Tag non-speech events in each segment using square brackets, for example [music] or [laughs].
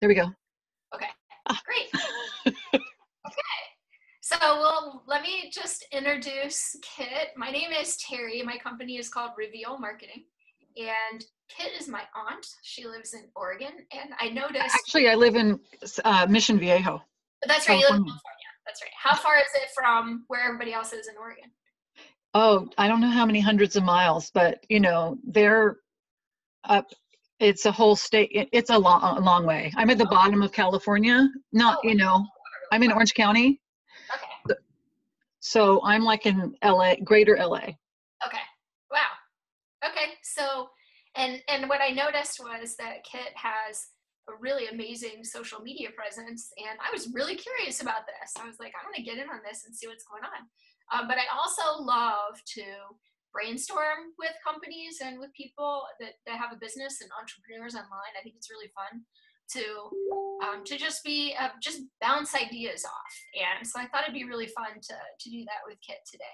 There we go. Okay, great. [laughs] okay, so well, let me just introduce Kitt. My name is Teri. My company is called Reveal Marketing, and Kitt is my aunt. She lives in Oregon, and I noticed. Actually, I live in uh, Mission Viejo. That's right. You live in California. That's right. How far is it from where everybody else is in Oregon? Oh, I don't know how many hundreds of miles, but you know, they're up it's a whole state it's a long a long way. I'm at the bottom of california not oh, you know i'm in orange county. Okay. So i'm like in la greater la okay. Wow. Okay so and and what i noticed was that Kitt has a really amazing social media presence and i was really curious about this. I was like i want to get in on this and see what's going on. Um, but i also love to brainstorm with companies and with people that, that have a business and entrepreneurs online. I think it's really fun to um, to just be uh, just bounce ideas off. And so I thought it'd be really fun to to do that with Kitt today.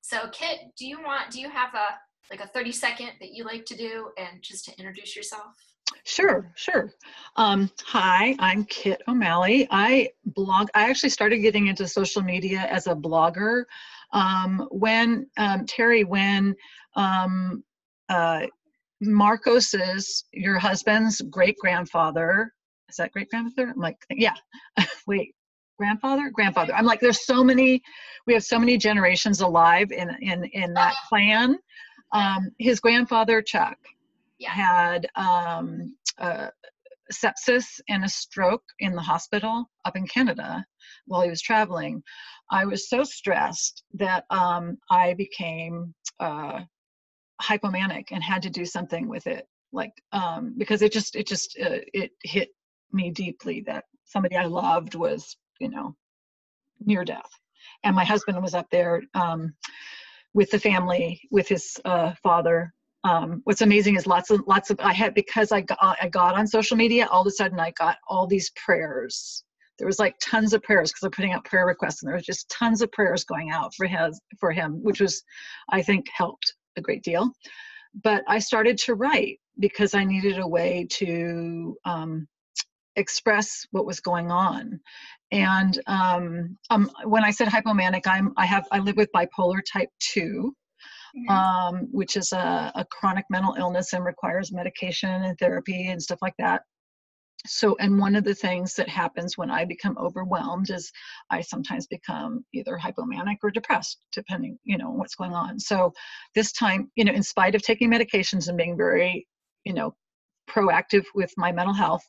So Kitt, do you want do you have a like a 30 second that you like to do and just to introduce yourself? Sure, sure. Um, hi, I'm Kitt O'Malley. I blog. I actually started getting into social media as a blogger um, when um, Teri, when um, uh, Marcos's your husband's great grandfather is that great grandfather? I'm like, yeah. [laughs] Wait, grandfather, grandfather. I'm like, there's so many. We have so many generations alive in in in that clan. Um, his grandfather Chuck yeah. had um, uh, sepsis and a stroke in the hospital up in Canada while he was traveling. I was so stressed that um, I became uh, hypomanic and had to do something with it, like um, because it just it just uh, it hit me deeply that somebody I loved was you know near death, and my husband was up there um, with the family with his uh, father um, what's amazing is lots of lots of I had because I got I got on social media all of a sudden I got all these prayers. There was like tons of prayers because they're putting out prayer requests and there was just tons of prayers going out for his for him which was i think helped a great deal. But i started to write because i needed a way to um, express what was going on. And um, um, when i said hypomanic i'm i have i live with bipolar type 2 mm-hmm. um, which is a, a chronic mental illness and requires medication and therapy and stuff like that. So and one of the things that happens when i become overwhelmed is i sometimes become either hypomanic or depressed depending you know what's going on. So this time you know in spite of taking medications and being very you know proactive with my mental health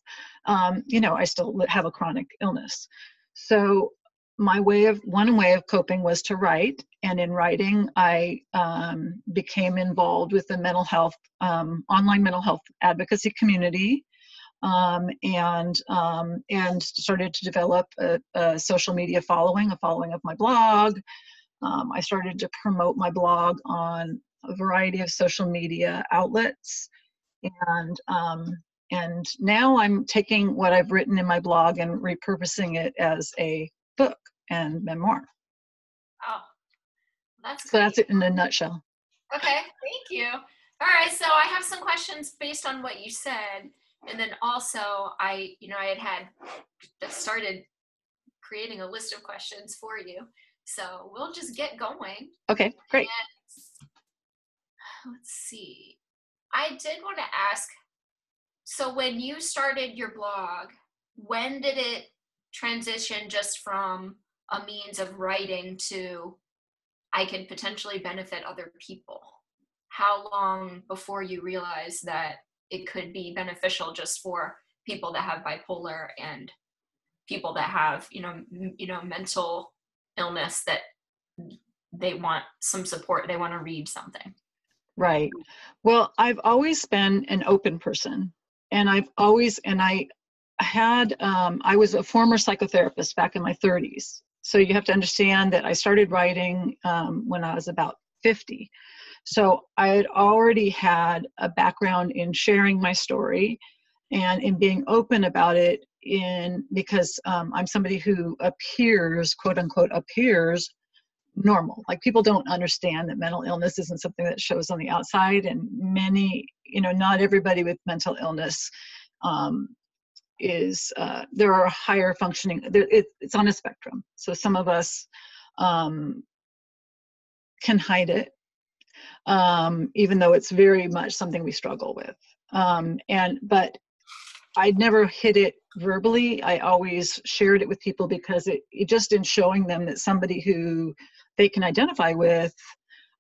um, you know i still have a chronic illness. So my way of one way of coping was to write. And in writing i um, became involved with the mental health um, online mental health advocacy community. Um, and um, and started to develop a, a, social media following, a following of my blog. Um, I started to promote my blog on a variety of social media outlets, and um, and now I'm taking what I've written in my blog and repurposing it as a and memoir. Oh, that's so that's it in a nutshell. Okay, thank you. All right, so I have some questions based on what you said and then also i you know i had had started creating a list of questions for you so we'll just get going okay great and let's see i did want to ask so when you started your blog when did it transition just from a means of writing to i can potentially benefit other people. How long before you realize that it could be beneficial just for people that have bipolar and people that have you know m- you know mental illness that they want some support they want to read something? Right. Well i've always been an open person and i've always and i had um, i was a former psychotherapist back in my 30s so you have to understand that i started writing um, when i was about 50 so I had already had a background in sharing my story and in being open about it in because um, I'm somebody who appears, quote unquote, appears normal. Like people don't understand that mental illness isn't something that shows on the outside, and many, you know, not everybody with mental illness um, is uh, there are higher functioning there, it, it's on a spectrum. So some of us um, can hide it um, even though it's very much something we struggle with. Um, and but i'd never hit it verbally. I always shared it with people because it, it just in showing them that somebody who they can identify with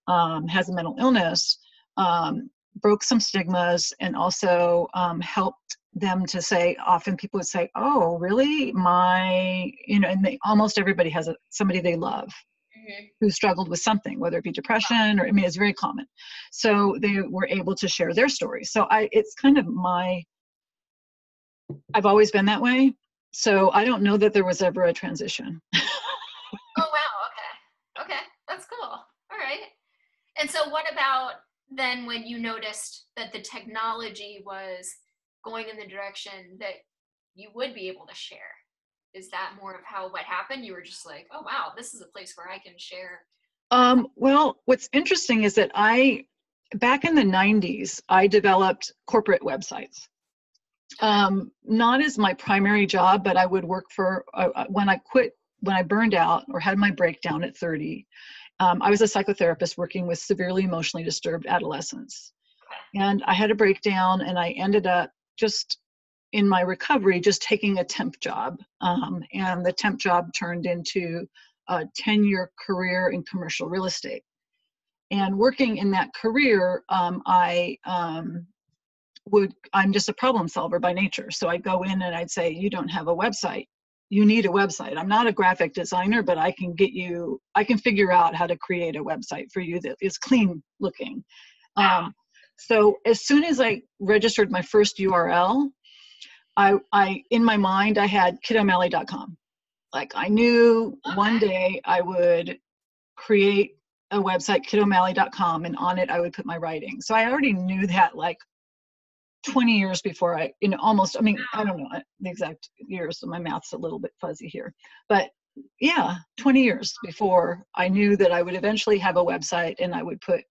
um, has a mental illness um, broke some stigmas and also um, helped them to say often people would say oh really? My you know and they almost everybody has a, somebody they love mm-hmm. who struggled with something whether it be depression or i mean it's very common. So they were able to share their stories so i it's kind of my i've always been that way. So i don't know that there was ever a transition. Oh wow. Okay. Okay. That's cool. All right. And so what about then when you noticed that the technology was going in the direction that you would be able to share. Is that more of how what happened? You were just like oh wow this is a place where i can share. Um, well what's interesting is that i back in the 90s i developed corporate websites. Um, not as my primary job but i would work for uh, uh when i quit when i burned out or had my breakdown at 30 um, i was a psychotherapist working with severely emotionally disturbed adolescents. And i had a breakdown and i ended up just in my recovery just taking a temp job um, and the temp job turned into a 10 year career in commercial real estate. And working in that career um, i um, would i'm just a problem solver by nature. So i'd go in and i'd say you don't have a website. You need a website. I'm not a graphic designer but i can get you i can figure out how to create a website for you that is clean looking. Um, so as soon as I registered my first URL, I, I in my mind I had kittomalley.com. Like I knew okay. one day I would create a website kittomalley.com and on it I would put my writing. So I already knew that like 20 years before I, you know, almost, I mean, I don't know the exact years, so my math's a little bit fuzzy here. But yeah, 20 years before I knew that I would eventually have a website and I would put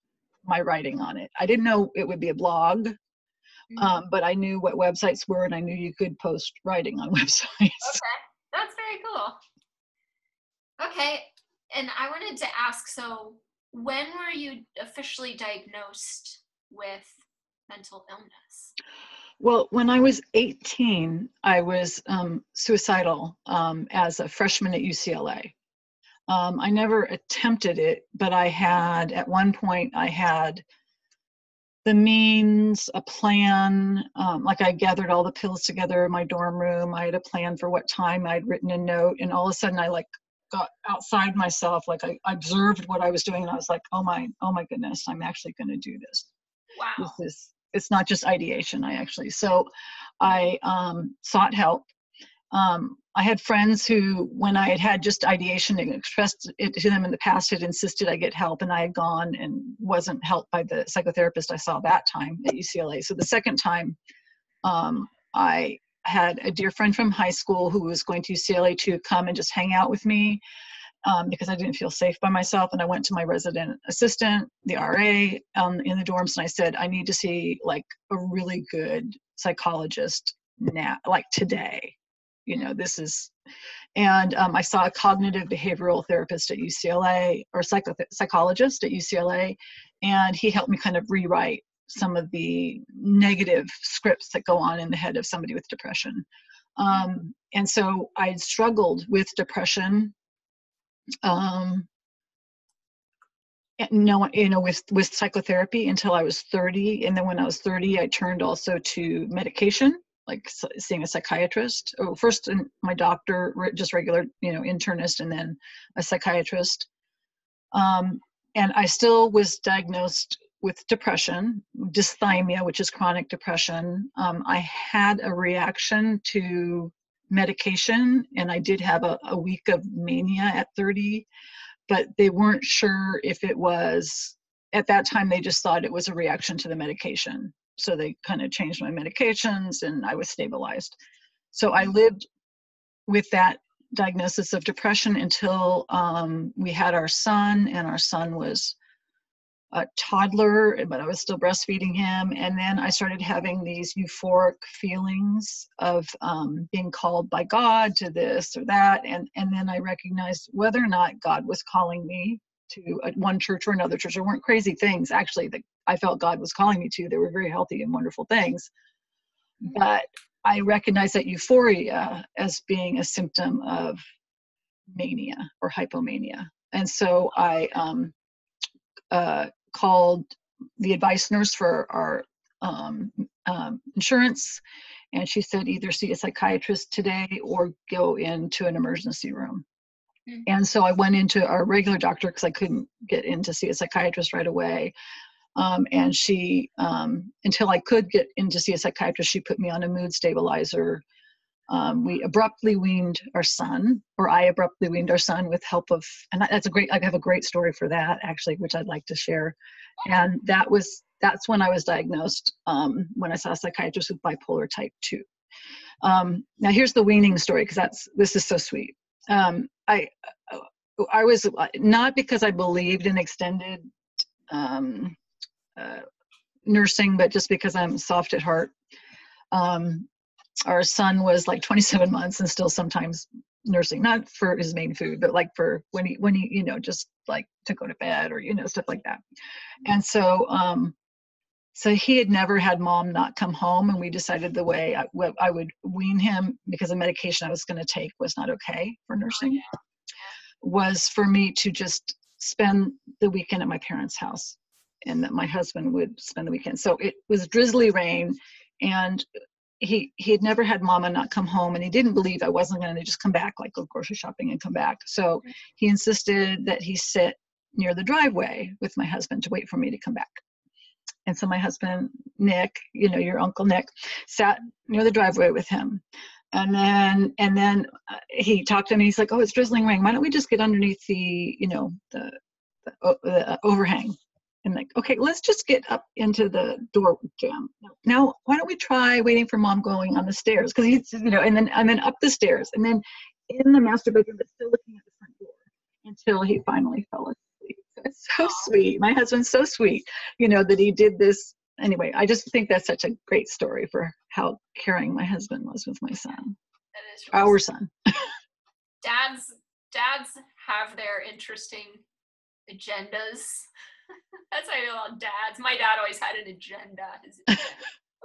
my writing on it. I didn't know it would be a blog, mm-hmm. um, but I knew what websites were and I knew you could post writing on [laughs] websites. Okay, that's very cool. Okay, and I wanted to ask so, when were you officially diagnosed with mental illness? Well, when I was 18, I was um, suicidal um, as a freshman at UCLA. Um, I never attempted it, but I had, at one point, I had the means, a plan. Um, like I gathered all the pills together in my dorm room. I had a plan for what time I'd written a note, and all of a sudden I like got outside myself. Like I, observed what I was doing, and I was like, "Oh my, oh my goodness, I'm actually going to do this." Wow. This is it's not just ideation. I actually so I um, sought help. Um, I had friends who, when I had had just ideation and expressed it to them in the past, had insisted I get help, and I had gone and wasn't helped by the psychotherapist I saw that time at UCLA. So the second time, um, I had a dear friend from high school who was going to UCLA to come and just hang out with me um, because I didn't feel safe by myself. And I went to my resident assistant, the RA, um, in the dorms, and I said, I need to see like a really good psychologist now, like today you know this is and um, i saw a cognitive behavioral therapist at ucla or psycho- psychologist at ucla and he helped me kind of rewrite some of the negative scripts that go on in the head of somebody with depression. Um, and so i struggled with depression um, no you know with with psychotherapy until i was 30 and then when i was 30 i turned also to medication like seeing a psychiatrist. Oh, first my doctor, just regular, you know, internist, and then a psychiatrist. Um, and I still was diagnosed with depression, dysthymia, which is chronic depression. Um, I had a reaction to medication, and I did have a, a week of mania at 30, but they weren't sure if it was. At that time, they just thought it was a reaction to the medication so they kind of changed my medications and I was stabilized. So I lived with that diagnosis of depression until um, we had our son, and our son was a toddler, but I was still breastfeeding him. And then I started having these euphoric feelings of um, being called by God to this or that. And, and then I recognized whether or not God was calling me to one church or another church. There weren't crazy things actually that I felt God was calling me to. They were very healthy and wonderful things. But I recognized that euphoria as being a symptom of mania or hypomania. And so I um, uh, called the advice nurse for our um, um, insurance, and she said either see a psychiatrist today or go into an emergency room. Mm-hmm. And so I went into our regular doctor because I couldn't get in to see a psychiatrist right away. Um, and she, um, until I could get in to see a psychiatrist, she put me on a mood stabilizer um, we abruptly weaned our son, or I abruptly weaned our son with help of, and that's a great, I have a great story for that actually, which I'd like to share. And that was, that's when I was diagnosed um, when I saw a psychiatrist with bipolar type 2. Um, now here's the weaning story because that's, this is so sweet. Um, I, I was not because I believed in extended um, uh, nursing, but just because I'm soft at heart. Um, our son was like 27 months and still sometimes nursing not for his main food but like for when he when he you know just like to go to bed or you know stuff like that and so um so he had never had mom not come home and we decided the way i, I would wean him because the medication i was going to take was not okay for oh, nursing was for me to just spend the weekend at my parents house and that my husband would spend the weekend. So it was drizzly rain and he he had never had mama not come home and he didn't believe i wasn't going to just come back like go grocery shopping and come back. So he insisted that he sit near the driveway with my husband to wait for me to come back and so my husband nick you know your uncle nick sat near the driveway with him and then and then uh, he talked to me he's like oh it's drizzling rain why don't we just get underneath the you know the, the, the overhang and like, okay, let's just get up into the door jam. Now, why don't we try waiting for mom going on the stairs? Because he's, you know, and then and then up the stairs, and then in the master bedroom, but still looking at the front door until he finally fell asleep. It's [laughs] so sweet. My husband's so sweet, you know, that he did this. Anyway, I just think that's such a great story for how caring my husband was with my son, our son. [laughs] dads, dads have their interesting agendas [laughs] That's how feel about dads. My dad always had an agenda.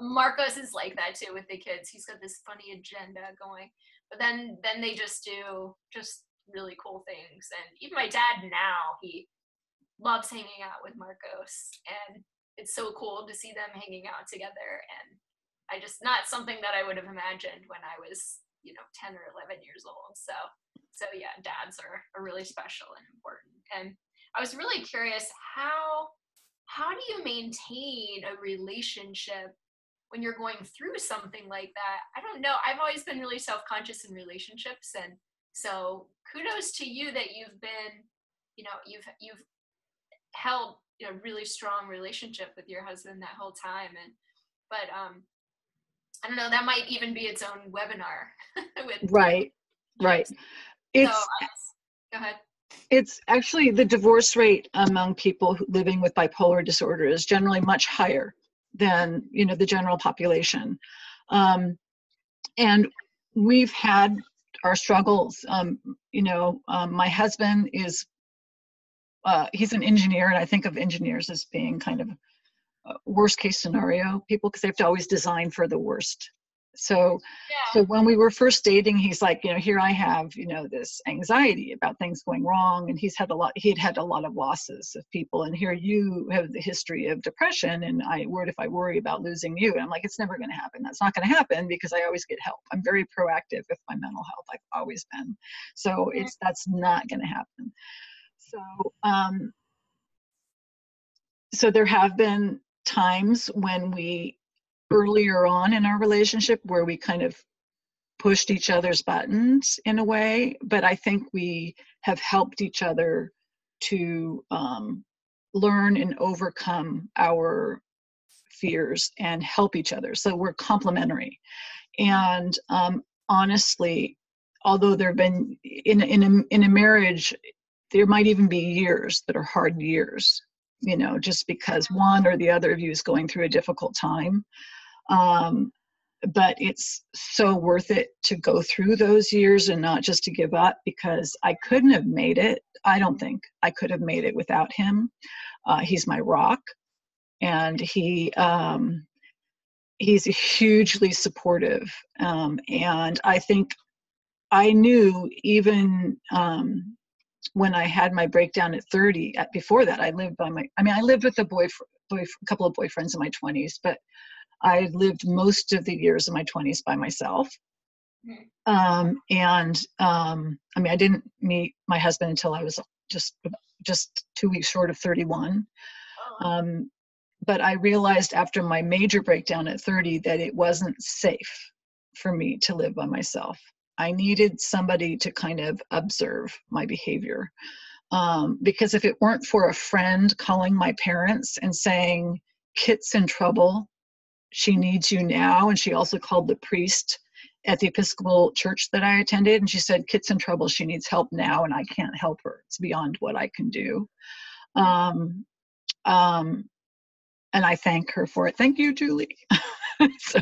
Marcos is like that too with the kids. He's got this funny agenda going. But then then they just do just really cool things. And even my dad now, he loves hanging out with Marcos. And it's so cool to see them hanging out together. And I just not something that I would have imagined when I was, you know, 10 or 11 years old. So so yeah, dads are, are really special and important. And I was really curious how how do you maintain a relationship when you're going through something like that? I don't know. I've always been really self-conscious in relationships and so kudos to you that you've been, you know, you've you've held a really strong relationship with your husband that whole time and but um I don't know, that might even be its own webinar [laughs] with Right. Right. It's so, uh, go ahead it's actually the divorce rate among people living with bipolar disorder is generally much higher than you know the general population um, and we've had our struggles um, you know um, my husband is uh, he's an engineer and i think of engineers as being kind of worst case scenario people because they have to always design for the worst. So yeah. so when we were first dating he's like you know here i have you know this anxiety about things going wrong and he's had a lot he'd had a lot of losses of people and here you have the history of depression and i worried if i worry about losing you? And i'm like it's never going to happen. That's not going to happen because i always get help. I'm very proactive with my mental health. I've always been. So it's that's not going to happen so um so there have been times when we earlier on in our relationship where we kind of pushed each other's buttons in a way, but I think we have helped each other to um, learn and overcome our fears and help each other. So we're complementary. And um, honestly, although there have been in in a, in a marriage, there might even be years that are hard years you know, just because one or the other of you is going through a difficult time. Um, but it's so worth it to go through those years and not just to give up because I couldn't have made it. I don't think I could have made it without him. Uh, he's my rock, and he um, he's hugely supportive. Um, and I think I knew even um, when I had my breakdown at 30. At, before that, I lived by my. I mean, I lived with a boy, boy a couple of boyfriends in my 20s, but I lived most of the years of my 20s by myself. Hmm. Um, and um, I mean, I didn't meet my husband until I was just just two weeks short of 31. Um, but I realized after my major breakdown at 30 that it wasn't safe for me to live by myself. I needed somebody to kind of observe my behavior. Um, because if it weren't for a friend calling my parents and saying, Kitt's in trouble, she needs you now. And she also called the priest at the Episcopal church that I attended, and she said, Kitt's in trouble. She needs help now, and I can't help her. It's beyond what I can do. Um, um, and I thank her for it. Thank you, Julie. [laughs] so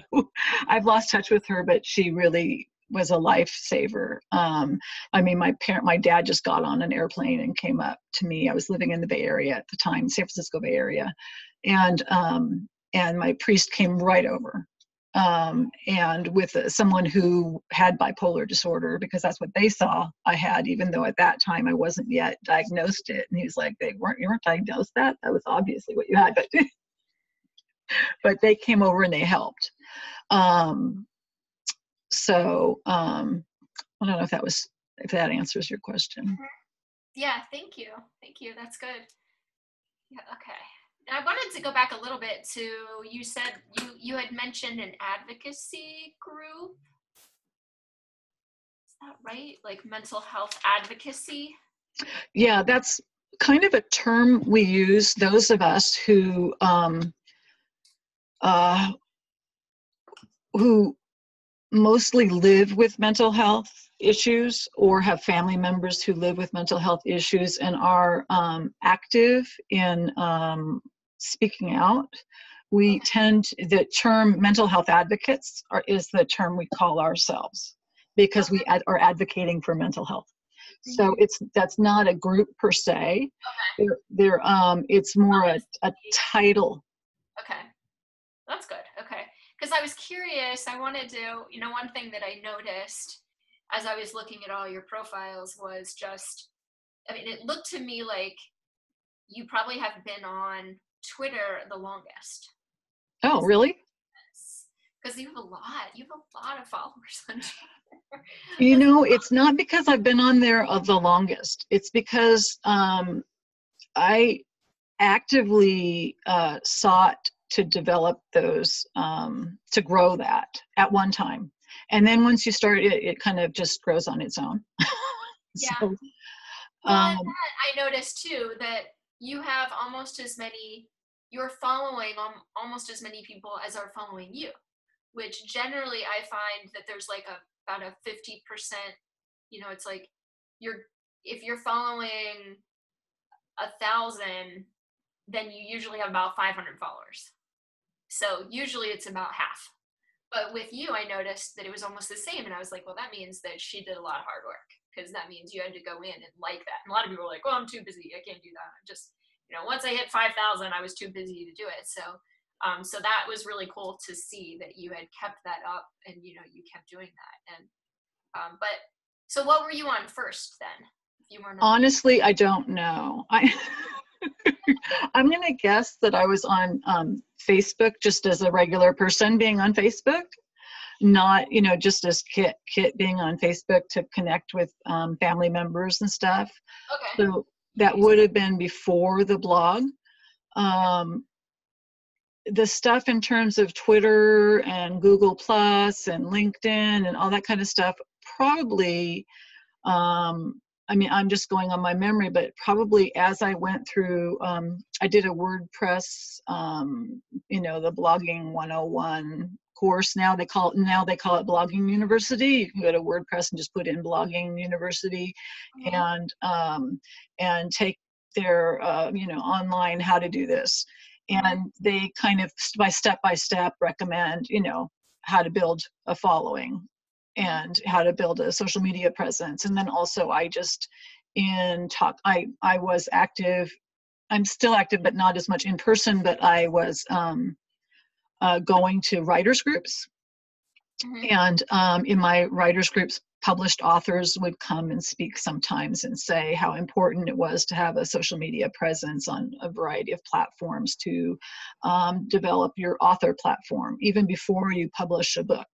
I've lost touch with her, but she really was a lifesaver. Um, I mean, my parent, my dad just got on an airplane and came up to me. I was living in the Bay Area at the time, San Francisco Bay Area, and um, and my priest came right over um, and with uh, someone who had bipolar disorder because that's what they saw I had, even though at that time I wasn't yet diagnosed it. And he was like, "They weren't you weren't diagnosed that? That was obviously what you had." But [laughs] but they came over and they helped. Um, so um, I don't know if that was if that answers your question. Mm-hmm. Yeah, thank you, thank you. That's good. Yeah, okay. I wanted to go back a little bit to you said you you had mentioned an advocacy group. Is that right? Like mental health advocacy? Yeah, that's kind of a term we use. Those of us who um, uh, who mostly live with mental health issues or have family members who live with mental health issues and are um, active in um, speaking out. We tend, the term mental health advocates are, is the term we call ourselves because we ad, are advocating for mental health. So mm-hmm. it's that's not a group per se. Okay. They're, they're um, it's more a, a title. Okay, that's good. Okay, because I was curious. I wanted to, you know, one thing that I noticed as I was looking at all your profiles was just, I mean, it looked to me like you probably have been on Twitter the longest. Oh, really? Because you have a lot. You have a lot of followers on Twitter. you know, it's not because I've been on there of the longest. It's because um, I actively uh, sought to develop those, um, to grow that at one time. And then once you start it, it kind of just grows on its own. [laughs] yeah. So, well, um, I noticed too that you have almost as many you're following almost as many people as are following you which generally i find that there's like a about a 50% you know it's like you're if you're following a thousand then you usually have about 500 followers so usually it's about half but with you i noticed that it was almost the same and i was like well that means that she did a lot of hard work because that means you had to go in and like that and a lot of people are like well i'm too busy i can't do that i'm just you know, once I hit 5,000, I was too busy to do it. So, um, so that was really cool to see that you had kept that up and, you know, you kept doing that. And, um, but so what were you on first then? you were Honestly, I don't know. I, [laughs] I'm going to guess that I was on um, Facebook just as a regular person being on Facebook not you know just as Kitt Kitt being on facebook to connect with um, family members and stuff okay. so that would have been before the blog. Um, the stuff in terms of Twitter and Google Plus and LinkedIn and all that kind of stuff probably um, I mean, I'm just going on my memory, but probably as I went through, um, I did a WordPress, um, you know, the blogging 101 course. Now they call it now they call it Blogging University. You can go to WordPress and just put in Blogging University, mm-hmm. and um, and take their uh, you know online how to do this and they kind of by step by step recommend you know how to build a following and how to build a social media presence. And then also i just in talk i i was active i'm still active but not as much in person but i was um, uh, going to writers groups. Mm-hmm. and um, in my writers groups published authors would come and speak sometimes and say how important it was to have a social media presence on a variety of platforms to um, develop your author platform even before you publish a book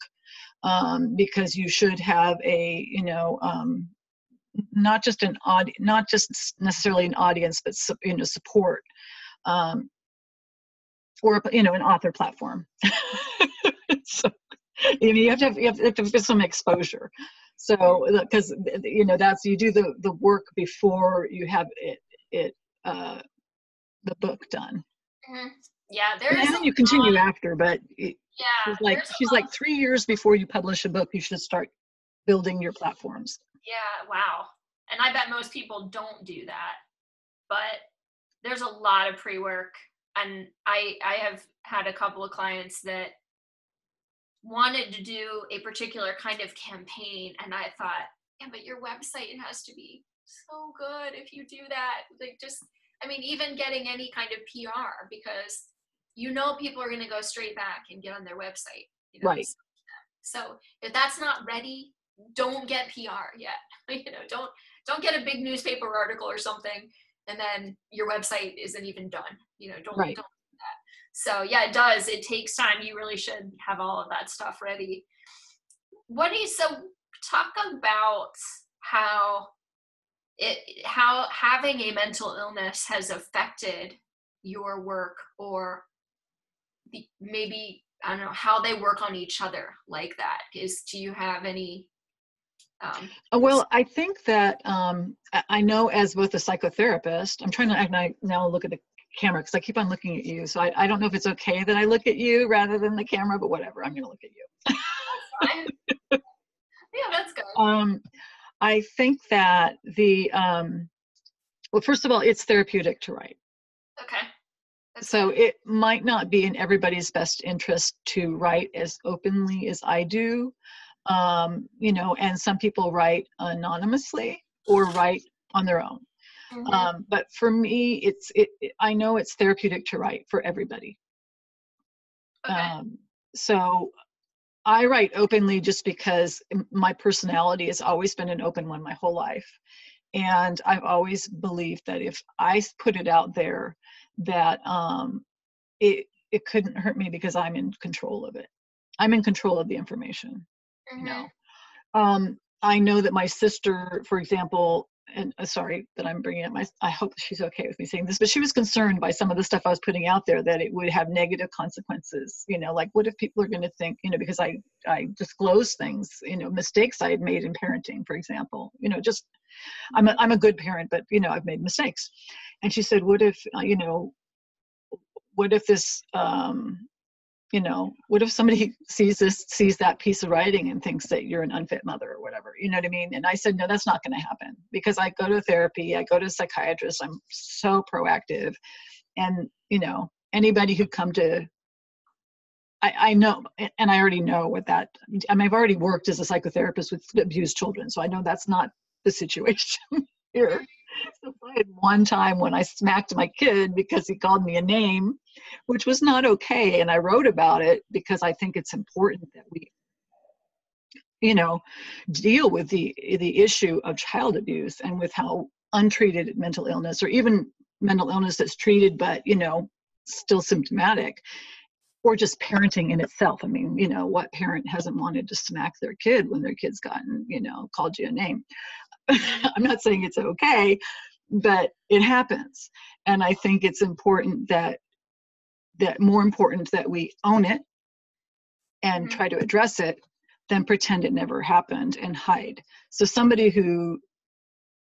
um, because you should have a you know um, not just an aud not just necessarily an audience but you know support um, or you know an author platform. [laughs] So I mean, you have to have, you have to have some exposure. So because you know that's you do the the work before you have it it uh the book done. Mm-hmm. Yeah there and then you continue after but it, yeah she's like she's like three years before you publish a book you should start building your platforms. Yeah wow. And i bet most people don't do that but there's a lot of pre-work and i i have had a couple of clients that wanted to do a particular kind of campaign and i thought yeah but your website has to be so good if you do that. Like just i mean even getting any kind of pr because you know people are going to go straight back and get on their website you know? right so if that's not ready don't get pr yet [laughs] you know don't don't get a big newspaper article or something and then your website isn't even done you know don't, right. don't so yeah, it does. It takes time. You really should have all of that stuff ready. What do you so talk about how it how having a mental illness has affected your work or the, maybe I don't know how they work on each other like that. Is do you have any um, uh, well, I think that um, I know as both a psychotherapist, I'm trying to now look at the camera because I keep on looking at you. So I, I don't know if it's okay that I look at you rather than the camera, but whatever. I'm going to look at you. yeah, that's good. Um, I think that the um, well, first of all, it's therapeutic to write. So it might not be in everybody's best interest to write as openly as I do. Um, you know, and some people write anonymously or write on their own. Mm-hmm. Um, but for me, it's it, it, I know it's therapeutic to write for everybody. Okay. Um, so I write openly just because my personality has always been an open one my whole life. And I've always believed that if I put it out there, that um, it it couldn't hurt me because I'm in control of it. I'm in control of the information. Mm-hmm. You know, um, I know that my sister, for example, and uh, sorry that I'm bringing up my, I hope she's okay with me saying this, but she was concerned by some of the stuff I was putting out there that it would have negative consequences. You know, like what if people are going to think, you know, because I, I disclose things, you know, mistakes I had made in parenting, for example, you know, just, I'm a, I'm a good parent, but, you know, I've made mistakes. And she said, what if, uh, you know, what if this, um, you know what if somebody [laughs] sees this sees that piece of writing and thinks that you're an unfit mother or whatever you know what i mean? And i said no that's not going to happen because i go to therapy i go to a psychiatrist i'm so proactive. And you know anybody who come to I, I know and i already know what that i mean i've already worked as a psychotherapist with abused children so i know that's not the [laughs] situation here so I had one time when I smacked my kid because he called me a name, which was not okay. And I wrote about it because I think it's important that we, you know, deal with the the issue of child abuse and with how untreated mental illness or even mental illness that's treated but you know still symptomatic or just parenting in itself. I mean, you know, what parent hasn't wanted to smack their kid when their kid's gotten, you know, called you a name? [laughs] I'm not saying it's okay, but it happens. And I think it's important that that more important that we own it and mm-hmm. try to address it than pretend it never happened and hide. So somebody who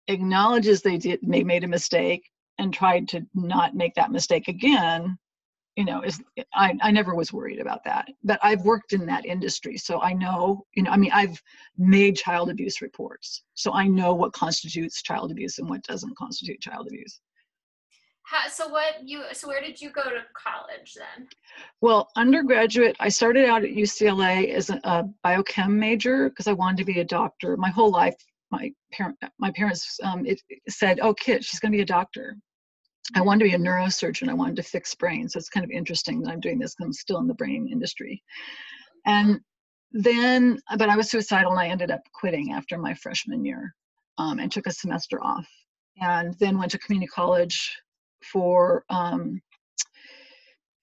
acknowledges they did they made a mistake and tried to not make that mistake again you know is I, I never was worried about that but i've worked in that industry so i know you know i mean i've made child abuse reports so i know what constitutes child abuse and what doesn't constitute child abuse How, so what you so where did you go to college then? Well, undergraduate, I started out at UCLA as a, a biochem major because I wanted to be a doctor. My whole life, my parent, my parents um, it, said, "Oh, kid, she's going to be a doctor." I wanted to be a neurosurgeon. I wanted to fix brains. So it's kind of interesting that I'm doing this. because I'm still in the brain industry, and then, but I was suicidal and I ended up quitting after my freshman year um, and took a semester off, and then went to community college for um,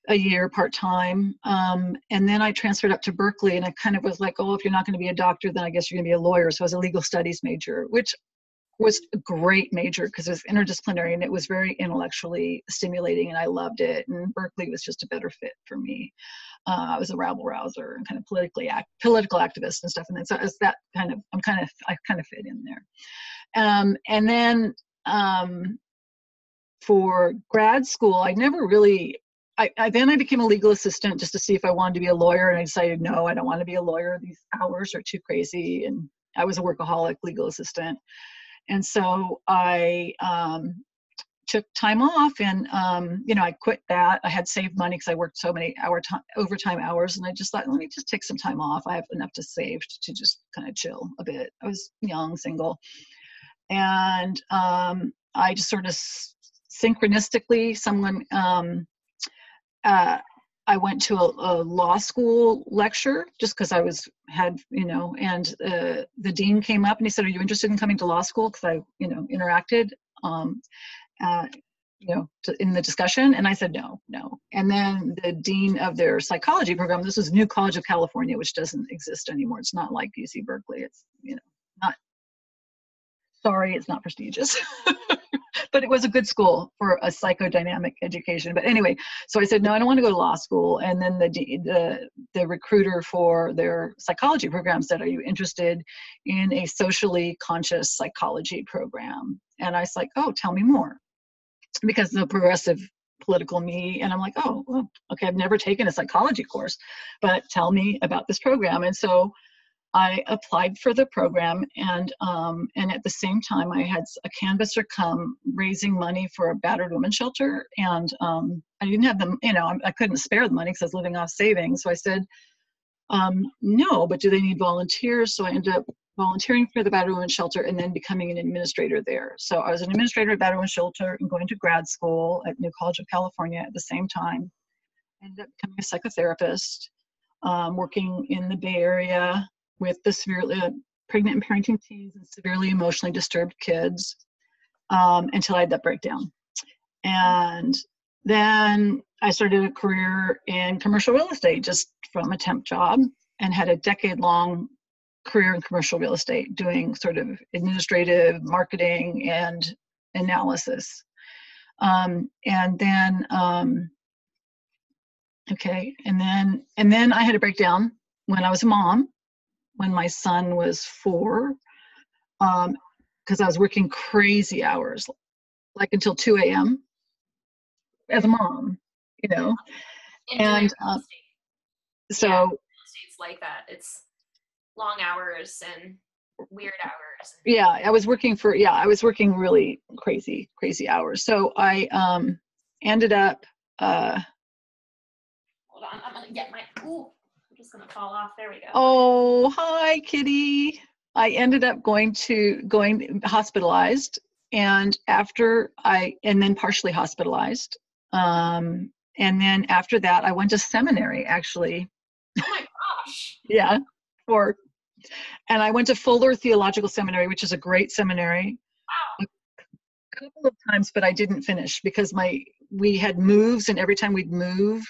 a year part time. Um, and then I transferred up to Berkeley and I kind of was like, oh, if you're not going to be a doctor, then I guess you're going to be a lawyer. So I was a legal studies major, which was a great major because it was interdisciplinary and it was very intellectually stimulating and I loved it. And Berkeley was just a better fit for me. Uh, I was a rabble rouser and kind of politically act, political activist and stuff. And then so it's that kind of I'm kind of I kind of fit in there. Um, and then um, for grad school, I never really. I, I, then I became a legal assistant just to see if I wanted to be a lawyer, and I decided no, I don't want to be a lawyer. These hours are too crazy, and I was a workaholic legal assistant, and so I um, took time off, and um, you know I quit that. I had saved money because I worked so many hour time, overtime hours, and I just thought let me just take some time off. I have enough to save to just kind of chill a bit. I was young, single, and um, I just sort of synchronistically someone um, uh, I went to a, a, law school lecture just because I was had you know, and uh, the dean came up and he said, "Are you interested in coming to law school?" Because I you know interacted, um, uh, you know, to, in the discussion, and I said no, no. And then the dean of their psychology program, this was New College of California, which doesn't exist anymore. It's not like UC Berkeley. It's you know not. Sorry, it's not prestigious. [laughs] but it was a good school for a psychodynamic education. But anyway, so I said, no, I don't want to go to law school. And then the the the recruiter for their psychology program said, are you interested in a socially conscious psychology program? And I was like, oh, tell me more, because the progressive political me and i'm like oh okay i've never taken a psychology course but tell me about this program and so I applied for the program, and um, and at the same time, I had a canvasser come raising money for a battered woman shelter, and um, I didn't have them. You know, I, couldn't spare the money because I was living off savings. So I said, um, no, but do they need volunteers? So I ended up volunteering for the battered woman shelter and then becoming an administrator there. So I was an administrator at battered woman shelter and going to grad school at New College of California at the same time. I ended up becoming a psychotherapist, um, working in the Bay Area with the severely uh, pregnant and parenting teens and severely emotionally disturbed kids um, until I had that breakdown. And then I started a career in commercial real estate just from a temp job and had a decade long career in commercial real estate doing sort of administrative marketing and analysis. Um, and then, um, okay, and then, and then I had a breakdown when I was a mom when my son was four because um, I was working crazy hours, like until 2 a.m. as a mom, you know. And, uh, so yeah, it's like that. It's long hours and weird hours. Yeah, I was working for yeah, I was working really crazy, crazy hours. So I um ended up uh hold on, I'm gonna get my ooh gonna fall off. There we go. Oh, hi, Kitty. I ended up going to going hospitalized, and after I and then partially hospitalized, um, and then after that, I went to seminary. Actually. Oh my gosh. yeah, for, and I went to Fuller Theological Seminary, which is a great seminary. Wow. A couple of times, but I didn't finish because my we had moves, and every time we'd move,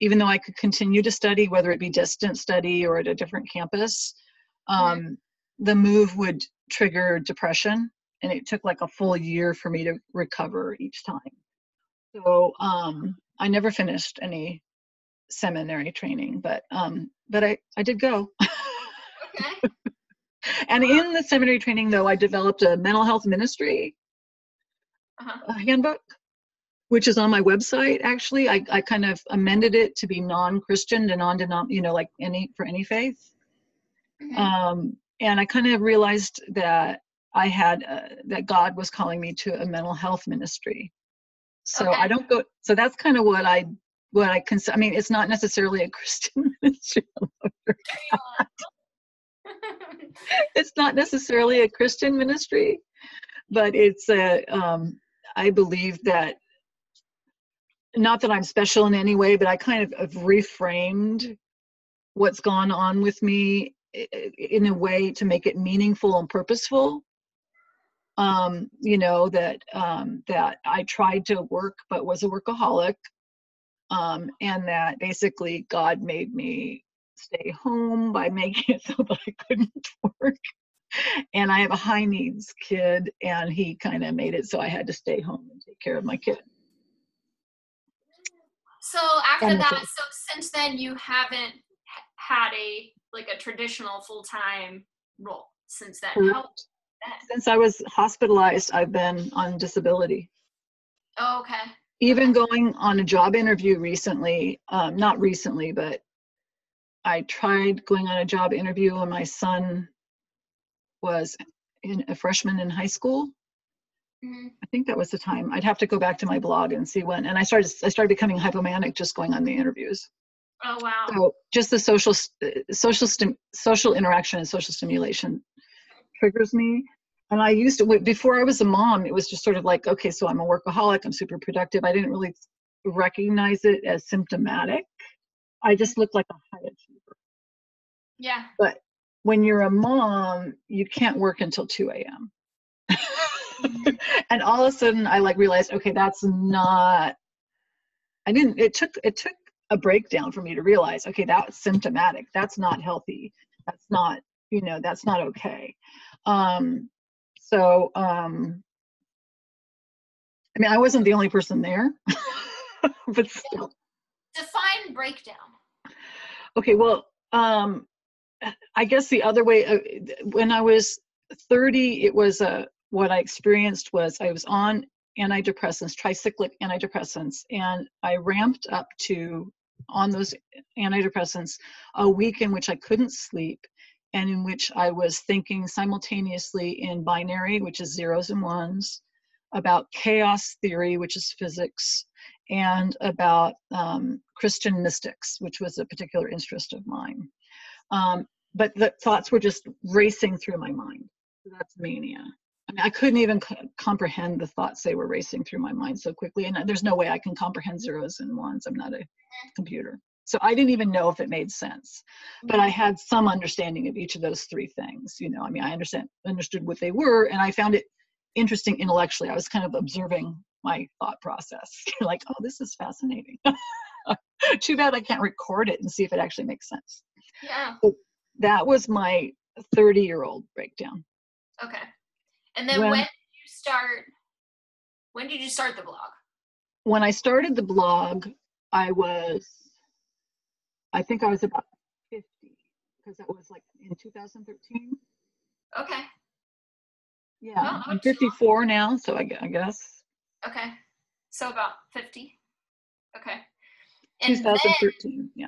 even though I could continue to study, whether it be distant study or at a different campus, um, the move would trigger depression. And it took like a full year for me to recover each time. So um, I never finished any seminary training, but um, but I, I did go. okay. [laughs] and in the seminary training, though, I developed a mental health ministry uh-huh. handbook which is on my website actually i, I kind of amended it to be non-christian and non-denom you know like any for any faith mm-hmm. um, and i kind of realized that i had uh, that god was calling me to a mental health ministry So Okay. I don't go. So that's kind of what I what I consider. I mean, it's not necessarily a [laughs] Christian ministry. it's not necessarily a Christian ministry, but it's a. Um, I believe that. Not that I'm special in any way, but I kind of have reframed what's gone on with me in a way to make it meaningful and purposeful. Um, you know that um, that I tried to work but was a workaholic, um, and that basically God made me stay home by [laughs] making it so that I couldn't [laughs] work. And I have a high needs kid, and he kind of made it so I had to stay home and take care of my kid. So after that, so since then you haven't had a like a traditional full time role since then. How, Correct. Since I was hospitalized, I've been on disability. oh, okay. even going on a job interview recently um, not recently but i tried going on a job interview when my son was in, a freshman in high school Mhm. i think that was the time. I'd have to go back to my blog and see when and i started i started becoming hypomanic just going on the interviews. Oh wow. so just the social uh, social social interaction and social stimulation triggers me. And i used to before i was a mom it was just sort of like okay so i'm a workaholic i'm super productive. I didn't really recognize it as symptomatic. I just looked like a high achiever Yeah. but when you're a mom you can't work until 2 a.m [laughs] [laughs] and all of a sudden i like realized okay that's not i didn't it took it took a breakdown for me to realize okay that's symptomatic. That's not healthy. That's not you know that's not okay. Um so um i mean i wasn't the only person there [laughs] but still. Define breakdown. Okay, well, um, I guess the other way, uh, when I was 30, it was uh, what I experienced was I was on antidepressants, tricyclic antidepressants, and I ramped up to on those antidepressants a week in which I couldn't sleep and in which I was thinking simultaneously in binary, which is zeros and ones, about chaos theory, which is physics, and about um, Christian mystics, which was a particular interest of mine. Um, but the thoughts were just racing through my mind. So that's mania. I mean, I couldn't even c- comprehend the thoughts they were racing through my mind so quickly. And uh, there's no way I can comprehend zeros and ones. I'm not a mm-hmm. computer. So I didn't even know if it made sense. But I had some understanding of each of those three things. You know, I mean, I understand understood what they were, and I found it interesting intellectually. I was kind of observing my thought process, [laughs] like, oh, this is fascinating. [laughs] Too bad I can't record it and see if it actually makes sense. Yeah. That was my 30 year old breakdown. Okay. And then When- when, did you start? When did you start the blog? When I started the blog, I was, I think I was about 50, because that was like in 2013. Okay. Yeah, Oh, I'm not too long. 54 now, so I, I guess Okay. So about fifty. Okay. And then 2013. Yeah.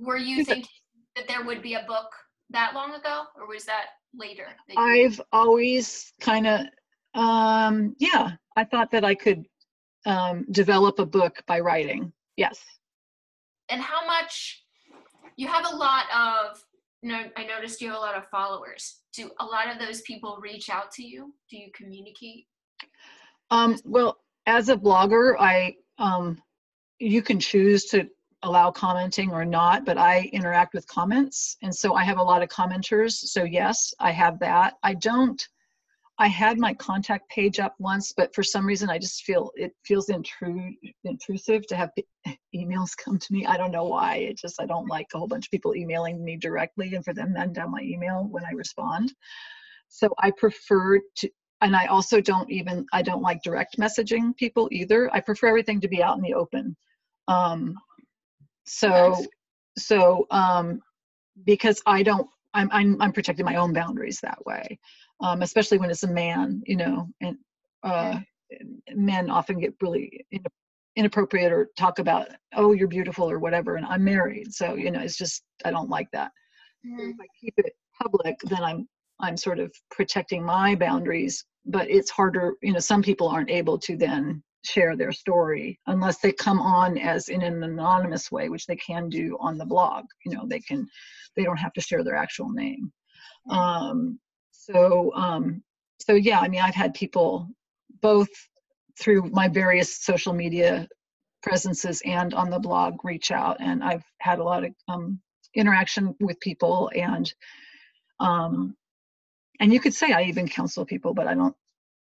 were you thinking that there would be a book that long ago, or was that later? that I've always kind of, um, yeah, I thought that I could um, develop a book by writing. Yes. and how much you have a lot of you know i noticed you have a lot of followers do a lot of those people reach out to you do you communicate Um, well, as a blogger, I um, you can choose to allow commenting or not, but I interact with comments, and so I have a lot of commenters. So yes, I have that. I don't. I had my contact page up once, but for some reason, I just feel it feels intrude intrusive to have [laughs] emails come to me. I don't know why. It just I don't like a whole bunch of people emailing me directly, and for them to down my email when I respond. So I prefer to and I also don't even I don't like direct messaging people either. I prefer everything to be out in the open. Um, so Nice. so um, because I don't I'm I'm I'm protecting my own boundaries that way, um, especially when it's a man, you know, and uh, men often get really inappropriate or talk about oh you're beautiful or whatever, and I'm married, so you know it's just I don't like that if I keep it public, then I'm I'm sort of protecting my boundaries. But it's harder, you know. Some people aren't able to then share their story unless they come on as in an anonymous way which they can do on the blog you know they can they don't have to share their actual name. Um, so um, so yeah i mean i've had people both through my various social media presences and on the blog reach out and i've had a lot of um, interaction with people and um, and you could say i even counsel people but i don't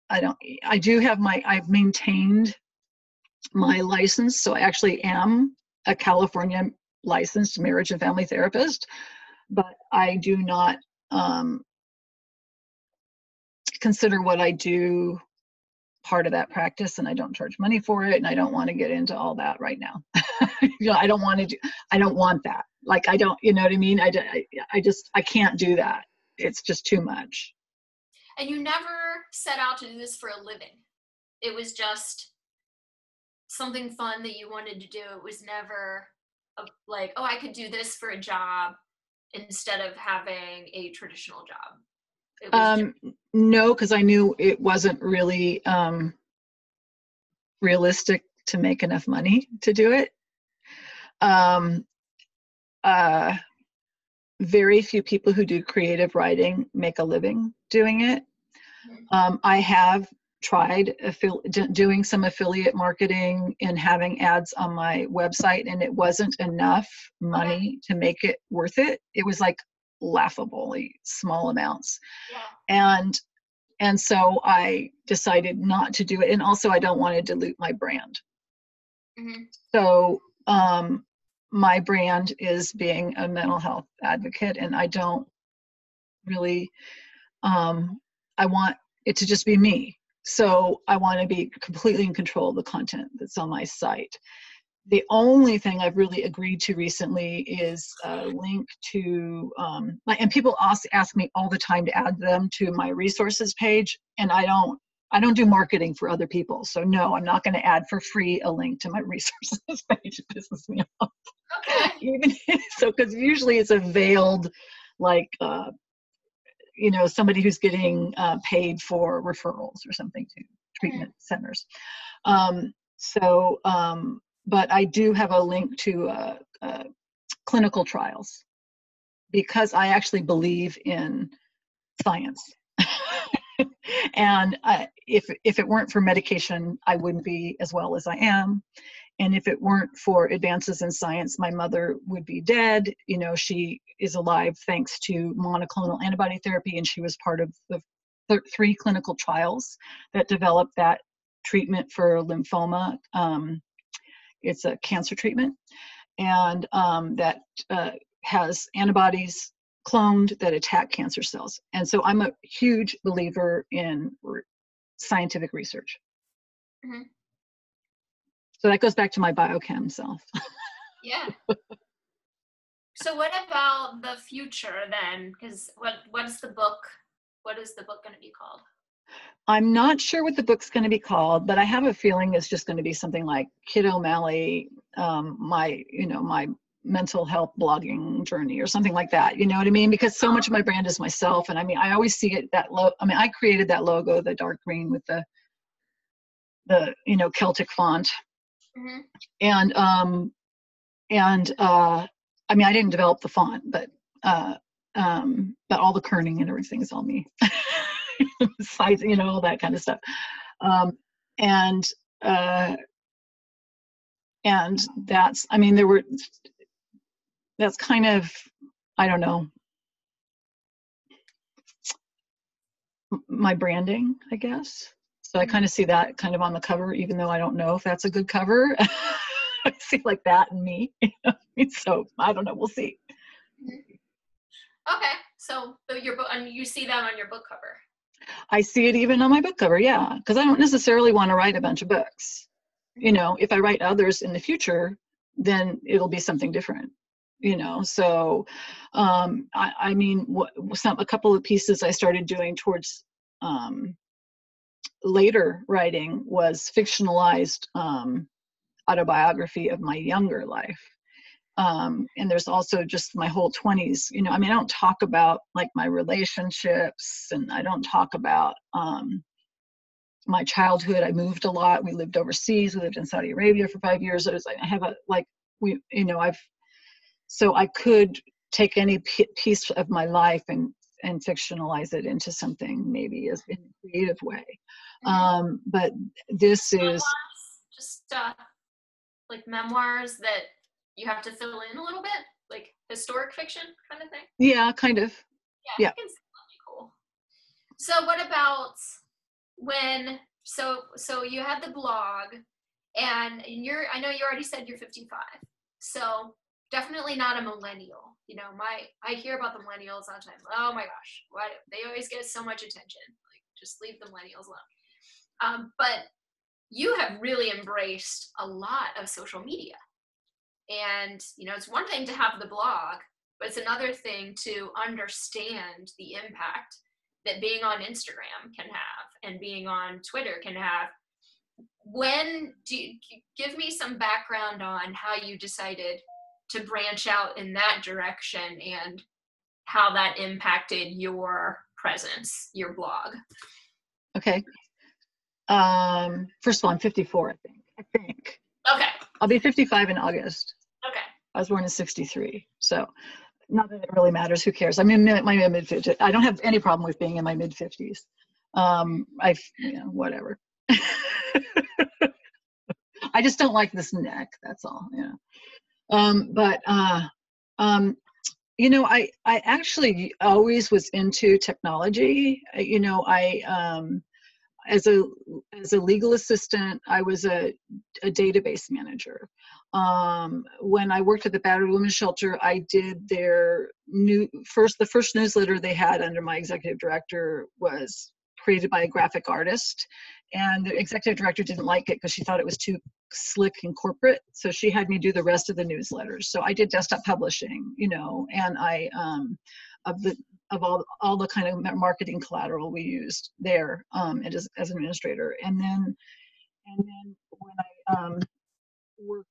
I don't, I do have my, I've maintained my license. So I actually am a California licensed marriage and family therapist, but I do not um, consider what I do part of that practice and I don't charge money for it and I don't want to get into all that right now. [laughs] you know, I don't want to do, I don't want that. Like I don't, you know what I mean? I, I, I just, I can't do that. It's just too much. And you never set out to do this for a living. It was just something fun that you wanted to do. It was never a, like, oh, I could do this for a job instead of having a traditional job. Um, no, because I knew it wasn't really um, realistic to make enough money to do it. Um, uh, very few people who do creative writing make a living doing it. Um, I have tried doing some affiliate marketing and having ads on my website, and it wasn't enough money to make it worth it. It was like laughably small amounts, yeah. and and so I decided not to do it. And also, I don't want to dilute my brand. Mm-hmm. So um, my brand is being a mental health advocate, and I don't really um, I want it to just be me. So I want to be completely in control of the content that's on my site. The only thing I've really agreed to recently is a link to, um, and people ask, ask me all the time to add them to my resources page, and I don't I don't do marketing for other people. So no, I'm not going to add for free a link to my [laughs] resources page. It pisses me off. Okay. [laughs] Even so, because usually it's a veiled, like uh, you know somebody who's getting uh, paid for referrals or something to treatment mm. centers. Um, so um, but i do have a link to uh, uh, clinical trials because i actually believe in science. [laughs] And if if it weren't for medication i wouldn't be as well as i am and if it weren't for advances in science my mother would be dead. You know she is alive thanks to monoclonal antibody therapy and she was part of the th- three clinical trials that developed that treatment for lymphoma. Um, it's a cancer treatment. And um, that uh, has antibodies cloned that attack cancer cells. And so i'm a huge believer in re- scientific research. Mm-hmm. So that goes back to my biochem self. [laughs] yeah. So what about the future then? Because what what's the book? What is the book going to be called? I'm not sure what the book's going to be called, but I have a feeling it's just going to be something like Kitt O'Malley, um, my you know my mental health blogging journey or something like that. You know what I mean? Because so much of my brand is myself, and I mean I always see it that low. I mean I created that logo, the dark green with the the you know Celtic font Mm-hmm. And um, and uh, I mean, I didn't develop the font, but uh, um, but all the kerning and everything is all me. [laughs] Size, you know, all that kind of stuff. Um, and uh, and that's, I mean, there were. That's kind of, I don't know, my branding, I guess. So I kind of see that kind of on the cover, even though I don't know if that's a good cover. [laughs] I see like that and me. [laughs] so I don't know. We'll see. Okay, so your book, and you see that on your book cover. I see it even on my book cover, yeah, because I don't necessarily want to write a bunch of books. You know, if I write others in the future, then it'll be something different. You know, so um, I, I mean, what, some a couple of pieces I started doing towards um, later writing was fictionalized um, autobiography of my younger life. Um, and there's also just my whole 20s. You know, I mean, I don't talk about like my relationships and I don't talk about, um, my childhood. I moved a lot. We lived overseas. We lived in Saudi Arabia for five years. Was I have a like we you know I've so I could take any p- piece of my life and and fictionalize it into something maybe as in a creative way. Um, but this is just uh, like memoirs that you have to fill in a little bit, like historic fiction kind of thing. Yeah, kind of. Yeah. yeah. Cool. So what about when so so you had the blog and you're I know you already said you're 55. So definitely not a millennial. You know, my I hear about the millennials all the time. Oh my gosh, why they always get so much attention. Like just leave the millennials alone. Um, but you have really embraced a lot of social media. And you know, it's one thing to have the blog, but it's another thing to understand the impact that being on Instagram can have and being on Twitter can have. When do you give me some background on how you decided to branch out in that direction and how that impacted your presence, your blog? Okay. Um, first of all, I'm 54, I think. I think. Okay. I'll be 55 in August. Okay. I was born in 63. So not that it really matters. Who cares? I'm in my mid 50s. I don't have any problem with being in my mid 50s. Um, I, you know, whatever. [laughs] I just don't like this neck. That's all. Yeah. Um, but uh, um, you know, I I actually always was into technology. You know, I um, as a as a legal assistant, I was a, a database manager. Um, when I worked at the Battered Women's Shelter, I did their new first the first newsletter they had under my executive director was created by a graphic artist, and the executive director didn't like it because she thought it was too slick and corporate. So she had me do the rest of the newsletters. So I did desktop publishing, you know, and I um, of the of all all the kind of marketing collateral we used there um, as as an administrator, and then and then when I um, worked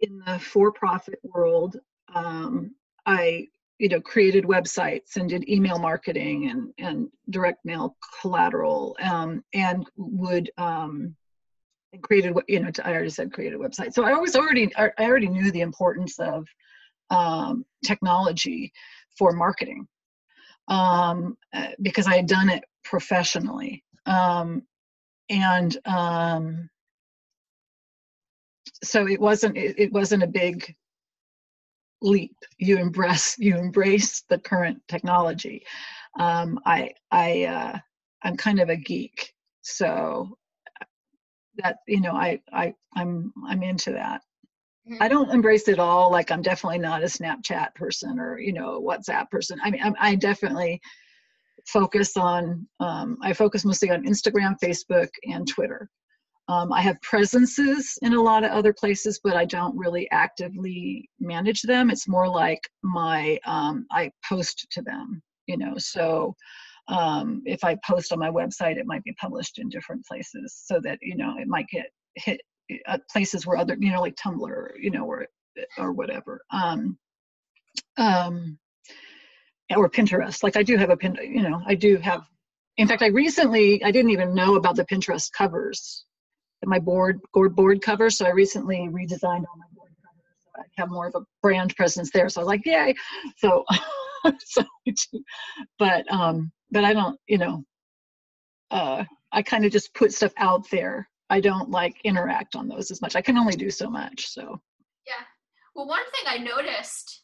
in the for-profit world, um, I you know created websites and did email marketing and and direct mail collateral um, and would um, and created you know I already said created website. So I was already I already knew the importance of um, technology for marketing um, uh, because I had done it professionally. Um, and um, so it wasn't it, it, wasn't a big leap. You embrace [laughs] you embrace the current technology. Um, I I uh, I'm kind of a geek, so that you know I I I'm I'm into that. I mm-hmm. don't embrace it all. Like I'm definitely not a Snapchat person or you know WhatsApp person. I mean, I'm, i definitely focus on. Um, I focus mostly on Instagram, Facebook, and Twitter. Um, I have presences in a lot of other places, but I don't really actively manage them. It's more like my um, I post to them. You know, so um, if I post on my website, it might be published in different places so that you know it might get hit uh, places where other, you know, like Tumblr, you know, or or whatever. Um, um, or Pinterest. Like I do have a pin, you know, I do have. In fact, I recently I didn't even know about the Pinterest covers, my board board board covers. So I recently redesigned all my board covers. So I have more of a brand presence there. So I was like, yay! So, [laughs] so, but um, but I don't, you know, uh, I kind of just put stuff out there I don't like interact on those as much. I can only do so much. So yeah. Well, one thing I noticed,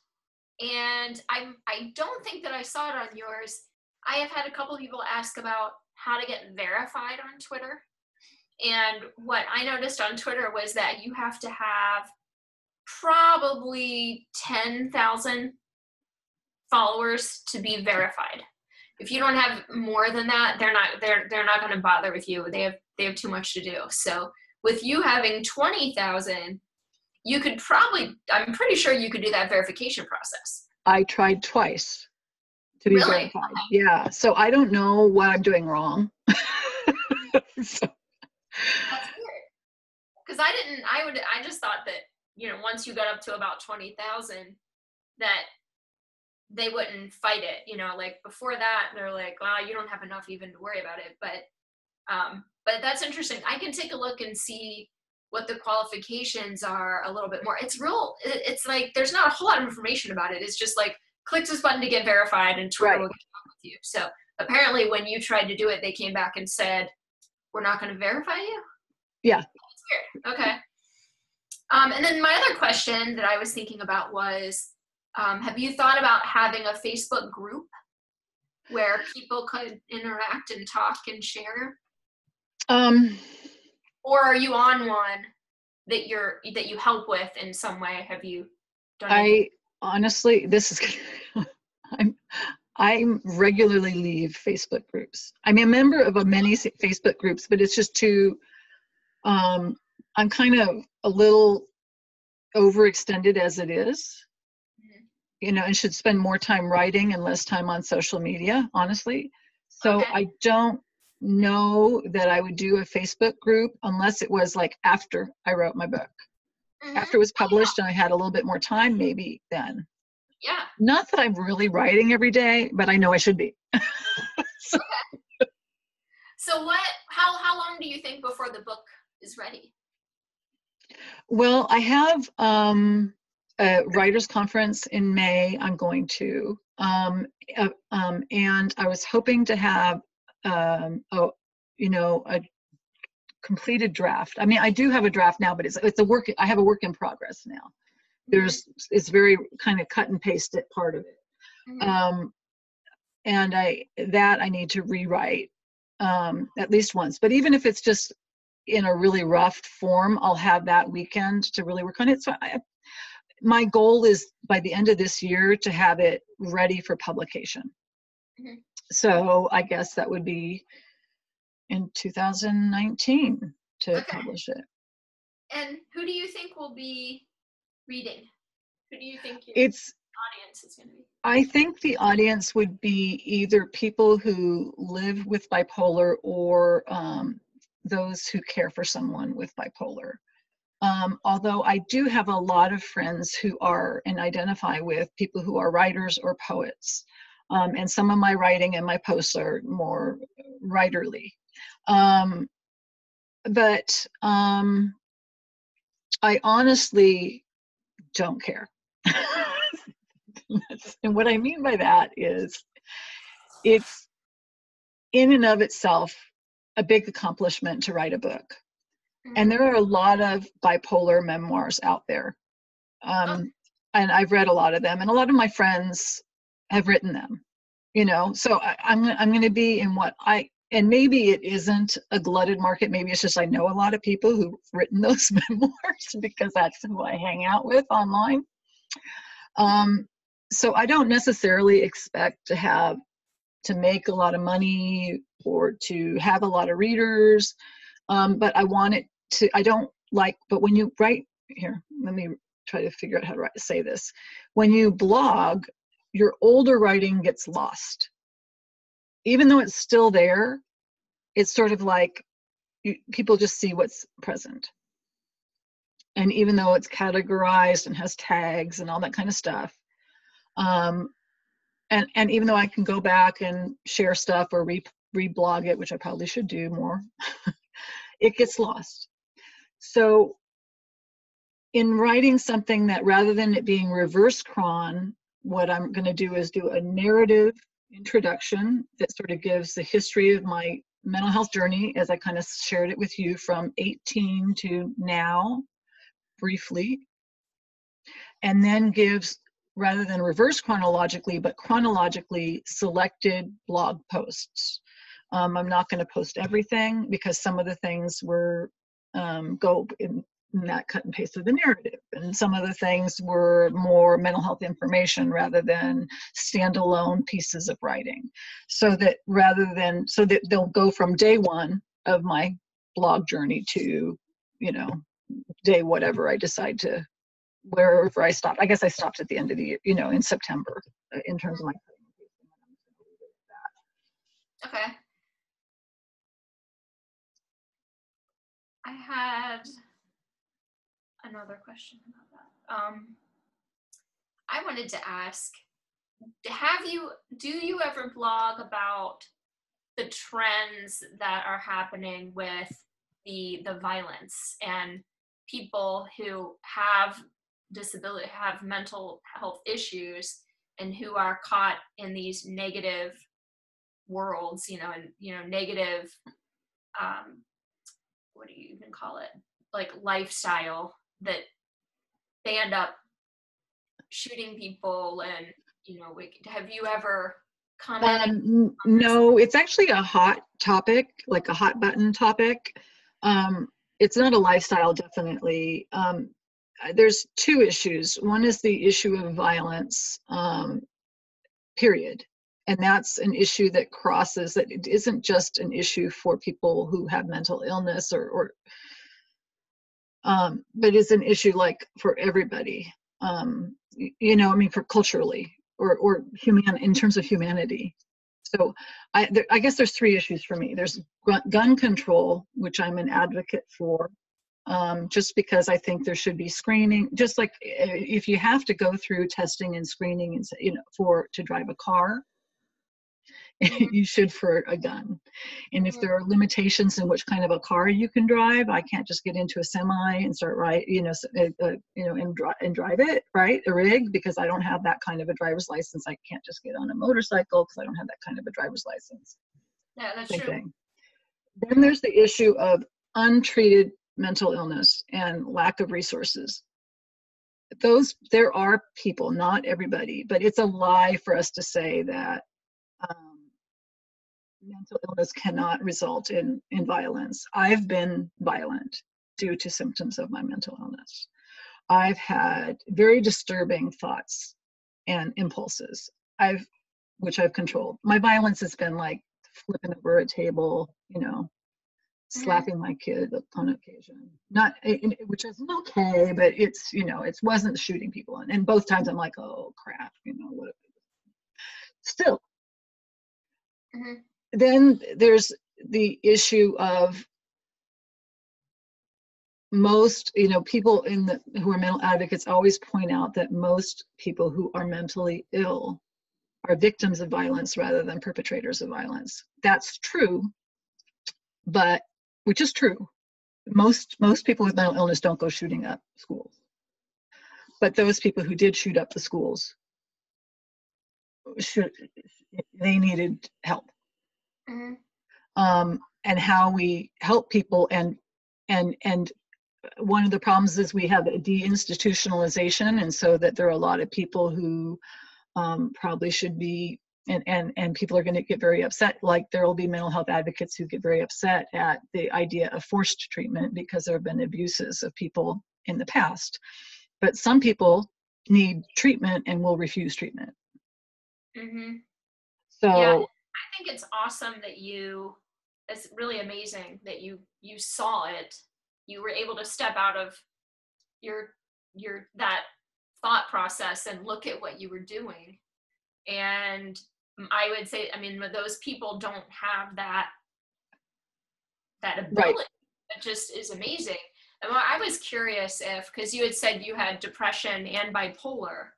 and I I don't think that I saw it on yours. I have had a couple people ask about how to get verified on Twitter. And what I noticed on Twitter was that you have to have probably 10,000 followers to be verified if you don't have more than that they're not they're they're not going to bother with you they have they have too much to do. So with you having 20,000 you could probably i'm pretty sure you could do that verification process. I tried twice to be really? verified. Yeah so i don't know what i'm doing wrong. [laughs] So. because i didn't i would i just thought that you know once you got up to about 20,000 that they wouldn't fight it you know like before that they're like well you don't have enough even to worry about it. But Um, but that's interesting. I can take a look and see what the qualifications are a little bit more. It's real. It's like there's not a whole lot of information about it. It's just like click this button to get verified, and Twitter right. will get back with you. So apparently, when you tried to do it, they came back and said, "We're not going to verify you." Yeah. That's weird. Okay. Um, and then my other question that I was thinking about was, um, have you thought about having a Facebook group where people could interact and talk and share? Um, or are you on one that you're that you help with in some way? Have you done? I honestly, this is. [laughs] I'm I regularly leave Facebook groups. I'm a member of a many Facebook groups, but it's just too. Um, I'm kind of a little overextended as it is, mm-hmm. you know, and should spend more time writing and less time on social media, honestly. So okay. I don't know that I would do a Facebook group unless it was like after I wrote my book. Mm-hmm. After it was published yeah. and I had a little bit more time, maybe then. Yeah. Not that I'm really writing every day, but I know I should be. [laughs] so. Okay. so what how how long do you think before the book is ready? Well, I have um, a writers conference in May. I'm going to, um, uh, um, and I was hoping to have, um, a, you know, a completed draft. I mean, I do have a draft now, but it's it's a work. I have a work in progress now. There's it's very kind of cut and paste it part of it, mm-hmm. um, and I that I need to rewrite um, at least once. But even if it's just in a really rough form, I'll have that weekend to really work on it. So I, my goal is by the end of this year to have it ready for publication. Mm-hmm. So I guess that would be in 2019 to okay. publish it. And who do you think will be reading? Who do you think it's audience is going to be? I think the audience would be either people who live with bipolar or um, those who care for someone with bipolar. Um, although I do have a lot of friends who are and identify with people who are writers or poets. Um, and some of my writing and my posts are more writerly. Um, but um, I honestly don't care. [laughs] and what I mean by that is it's in and of itself a big accomplishment to write a book. Mm-hmm. And there are a lot of bipolar memoirs out there. Um, oh. And I've read a lot of them, and a lot of my friends have written them. You know, so I, I'm I'm going to be in what I and maybe it isn't a glutted market. Maybe it's just I know a lot of people who've [laughs] written those [laughs] memoirs because that's who I hang out with online. Um, so I don't necessarily expect to have to make a lot of money or to have a lot of readers. Um, but I want it to, I don't like, but when you write, here, let me try to figure out how to write, say this. When you blog, your older writing gets lost. Even though it's still there, it's sort of like you, people just see what's present. And even though it's categorized and has tags and all that kind of stuff, um, and and even though I can go back and share stuff or re reblog it, which I probably should do more, [laughs] it gets lost. So in writing something that rather than it being reverse chron, what I'm going to do is do a narrative introduction that sort of gives the history of my mental health journey as I kind of shared it with you from 18 to now briefly and then gives rather than reverse chronologically, but chronologically selected blog posts. Um, I'm not going to post everything because some of the things were um, go in, that cut and paste of the narrative, and some of the things were more mental health information rather than standalone pieces of writing. So that rather than so that they'll go from day one of my blog journey to you know day whatever I decide to wherever I stopped. I guess I stopped at the end of the year, you know, in September uh, in terms of my. Okay. I had another question about that. Um, I wanted to ask, have you, do you ever blog about the trends that are happening with the the violence and people who have disability have mental health issues and who are caught in these negative worlds you know and you know negative um what do you even call it like lifestyle that they end up shooting people and you know we, have you ever commented um, no it's actually a hot topic like a hot button topic. Um it's not a lifestyle definitely. Um there's two issues. One is the issue of violence um period. And that's an issue that crosses that it isn't just an issue for people who have mental illness or, or um, but it's an issue like for everybody. Um, you know i mean for culturally or or human in terms of humanity. So I, there, I guess there's three issues for me. There's gun control which i'm an advocate for um, just because I think there should be screening. Just like eh, if you have to go through testing and screening, and you know, for to drive a car, [laughs] you should for a gun. And if there are limitations in which kind of a car you can drive, I can't just get into a semi and start right, you know, uh, uh, you know, and, dri- and drive it, right, a rig, because I don't have that kind of a driver's license. I can't just get on a motorcycle because I don't have that kind of a driver's license. Yeah, that's Same true. Thing. Then there's the issue of untreated mental illness and lack of resources those there are people not everybody but it's a lie for us to say that um, mental illness cannot result in in violence. I've been violent due to symptoms of my mental illness. I've had very disturbing thoughts and impulses. I've which i've controlled. My violence has been like flipping over a table you know Mm-hmm. slapping my kid on occasion. Not which is okay but it's you know it wasn't shooting people and, and both times i'm like oh crap you know what still mm-hmm. Then there's the issue of most you know people in the who are mental advocates always point out that most people who are mentally ill are victims of violence rather than perpetrators of violence that's true but which is true. Most most people with mental illness don't go shooting up schools, but those people who did shoot up the schools, should they needed help. Mm-hmm. Um, and how we help people and and and one of the problems is we have a deinstitutionalization and so that there are a lot of people who um, probably should be and and and people are going to get very upset like there will be mental health advocates who get very upset at the idea of forced treatment because there have been abuses of people in the past but some people need treatment and will refuse treatment mm-hmm. so yeah, i think it's awesome that you it's really amazing that you you saw it you were able to step out of your your that thought process and look at what you were doing and I would say, I mean, those people don't have that that ability. Right. It just is amazing. And I was curious if, because you had said you had depression and bipolar.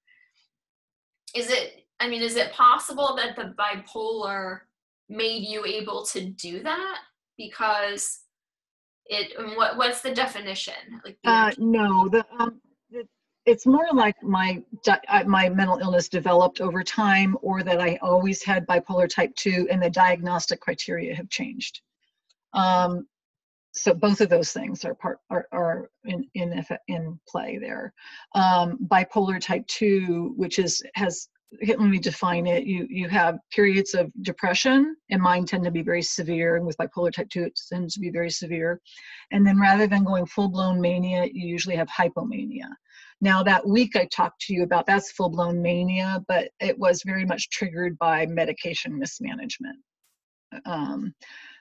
Is it? I mean, is it possible that the bipolar made you able to do that? Because it. What What's the definition? Like. Uh, no, the um, it's more like my my mental illness developed over time or that i always had bipolar type 2 and the diagnostic criteria have changed um, so both of those things are part are, are in in in play there um, bipolar type 2 which is has let me define it. You you have periods of depression and mine tend to be very severe and with bipolar type 2 it tends to be very severe. And then rather than going full-blown mania you usually have hypomania. Now, that week I talked to you about, that's full blown mania, but it was very much triggered by medication mismanagement. Um,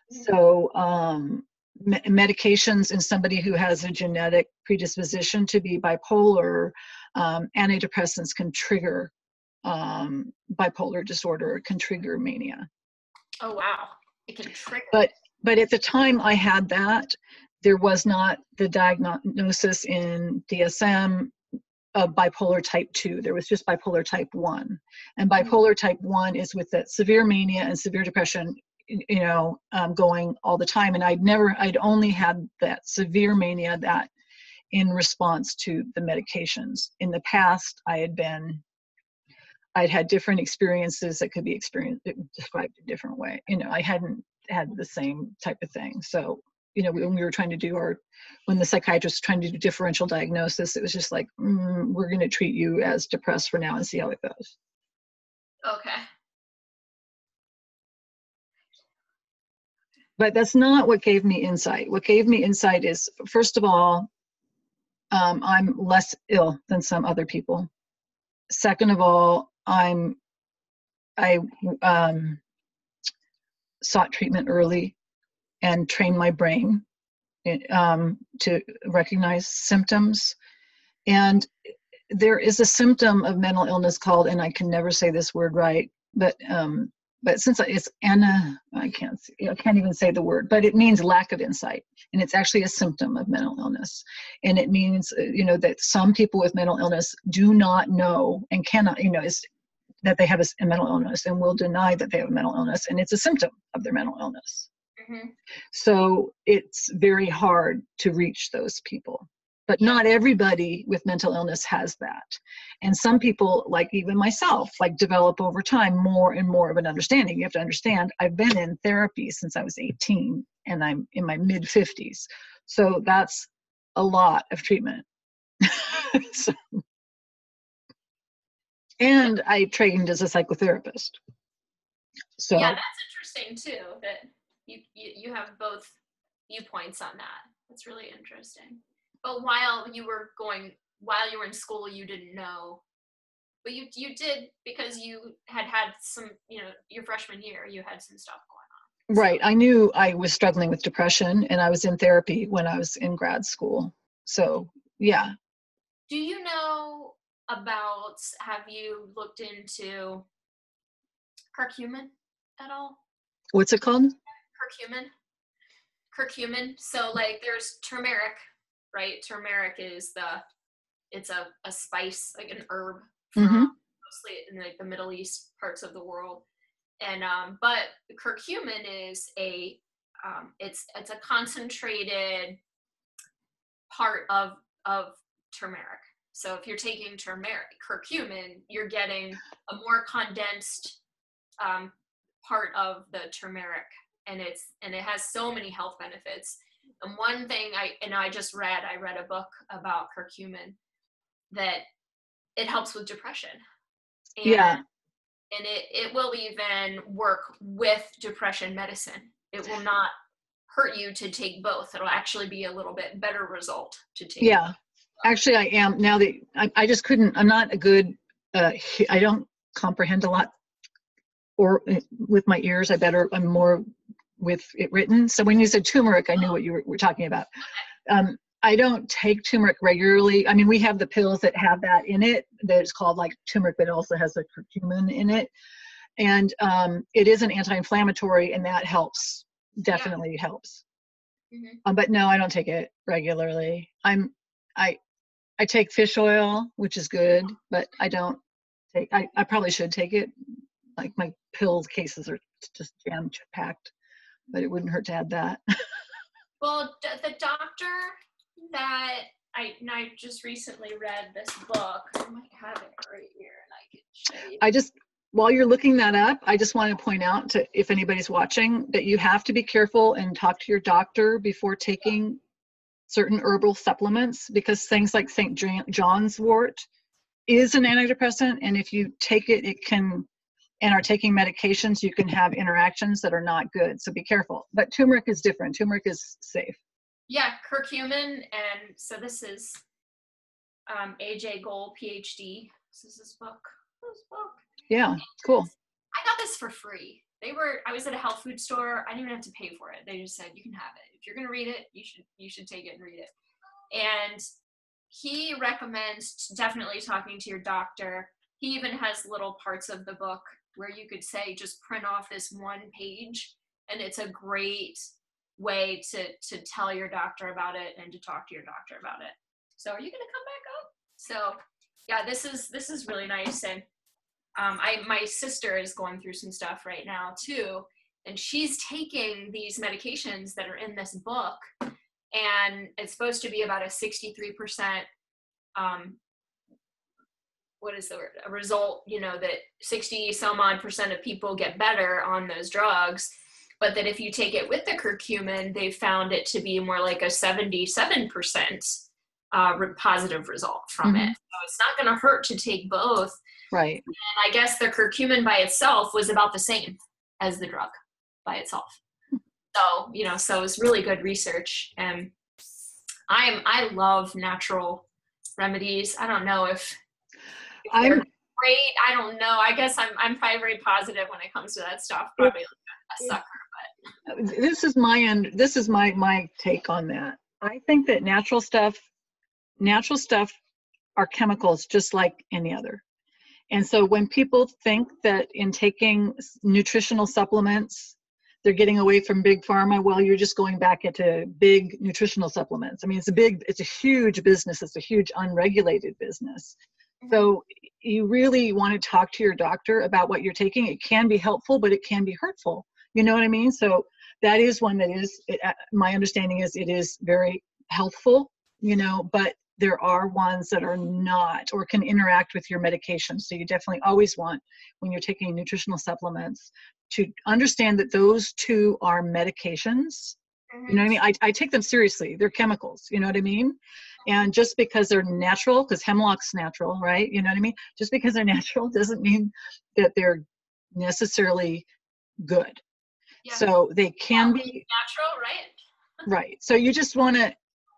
so, um, me- medications in somebody who has a genetic predisposition to be bipolar, um, antidepressants can trigger um, bipolar disorder, can trigger mania. Oh, wow. It can trigger. But but at the time I had that, there was not the diagnosis in DSM of bipolar type 2 there was just bipolar type 1 and mm-hmm. bipolar type 1 is with that severe mania and severe depression you know, um, going all the time. And I'd never, I'd only had that severe mania that in response to the medications. In the past, I had been, I'd had different experiences that could be experienced, described a different way. You know, I hadn't had the same type of thing. So, you know, when we were trying to do our, when the psychiatrist was trying to do differential diagnosis, it was just like, mm, we're going to treat you as depressed for now and see how it goes. Okay. But that's not what gave me insight. What gave me insight is, first of all, um, I'm less ill than some other people. Second of all, I'm I um, sought treatment early and trained my brain um, to recognize symptoms. And there is a symptom of mental illness called, and I can never say this word right, but um, but since it's Anna, I can't see, I can't even say the word, but it means lack of insight, and it's actually a symptom of mental illness, and it means uh, you know that some people with mental illness do not know and cannot, you know, is that they have a, mental illness and will deny that they have a mental illness, and it's a symptom of their mental illness. Mm-hmm. So it's very hard to reach those people but not everybody with mental illness has that. And some people like even myself like develop over time more and more of an understanding. You have to understand i've been in therapy since i was 18 and i'm in my mid 50s so that's a lot of treatment. [laughs] So, and i trained as a psychotherapist. So yeah that's interesting too that you, you you have both viewpoints on that. That's really interesting but while you were going while you were in school you didn't know. But you you did because you had had some you know your freshman year you had some stuff going on. Right. I knew i was struggling with depression and i was in therapy when i was in grad school. So yeah. Do you know about have you looked into curcumin at all? What's it called? Curcumin? Curcumin? So like there's turmeric right? Turmeric is the it's a, a spice, like an herb from mm-hmm. mostly in like the Middle East parts of the world. And um, but curcumin is a um, it's it's a concentrated part of of turmeric. So if you're taking turmeric curcumin, you're getting a more condensed um, part of the turmeric, and it's and it has so many health benefits. And one thing I and I just read, I read a book about curcumin that it helps with depression. And, yeah. And it, it will even work with depression medicine. It will not hurt you to take both. It'll actually be a little bit better result to take. Yeah. Both. Actually, I am now that I, I just couldn't, I'm not a good, uh, I don't comprehend a lot or eh, with my ears. I better, I'm more with it written. So when you said turmeric, I knew what you were, were talking about. Um, I don't take turmeric regularly. I mean, we have the pills that have that in it. That is called like turmeric, but it also has a curcumin in it, and um, it is an anti-inflammatory, and that helps. Definitely yeah. helps. Mm-hmm. Um, but no, I don't take it regularly. I'm, I, I take fish oil, which is good, but I don't take. I, I probably should take it. Like my pill cases are just jam packed but it wouldn't hurt to add that. [laughs] well, the doctor that I I just recently read this book. I might have it right here, and I can show. I just while you're looking that up, I just want to point out to if anybody's watching that you have to be careful and talk to your doctor before taking certain herbal supplements because things like St. John's wort is an antidepressant, and if you take it, it can and are taking medications, you can have interactions that are not good. So be careful. But turmeric is different. Turmeric is safe. Yeah, curcumin. And so this is um, Ajay Goel, PhD. This is his book. This book. Yeah, cool. I got this for free. They were. I was at a health food store. I didn't even have to pay for it. They just said you can have it. If you're gonna read it, you should you should take it and read it. And he recommends definitely talking to your doctor. He even has little parts of the book where you could say just print off this one page and it's a great way to to tell your doctor about it and to talk to your doctor about it. So are you going to come back up? So yeah this is this is really nice and um, I my sister is going through some stuff right now too and she's taking these medications that are in this book and it's supposed to be about a 63% um, what is the word a result you know that 60 some odd percent of people get better on those drugs but that if you take it with the curcumin they found it to be more like a 77% uh, positive result from mm-hmm. it. So it's not going to hurt to take both. Right. And i guess the curcumin by itself was about the same as the drug by itself. So you know so it's really good research and i'm i love natural remedies. I don't know if I'm great. I don't know. I guess I'm I'm probably very positive when it comes to that stuff. Probably like a sucker, but uh, this is my end. This is my my take on that. I think that natural stuff, natural stuff, are chemicals just like any other. And so when people think that in taking nutritional supplements, they're getting away from big pharma, well, you're just going back into big nutritional supplements. I mean, it's a big, it's a huge business. It's a huge unregulated business. So you really want to talk to your doctor about what you're taking. It can be helpful, but it can be hurtful. You know what I mean? So that is one that is, it, uh, my understanding is it is very healthful, you know, but there are ones that are not or can interact with your medication. So you definitely always want, when you're taking nutritional supplements, to understand that those two are medications. Mm-hmm. You know what I mean? I, I take them seriously. They're chemicals. You know what I mean? And just because they're natural, because hemlock's natural, right? You know what I mean? Just because they're [laughs] natural doesn't mean that they're necessarily good. Yeah. So they can be natural, right? [laughs] right. So you just want to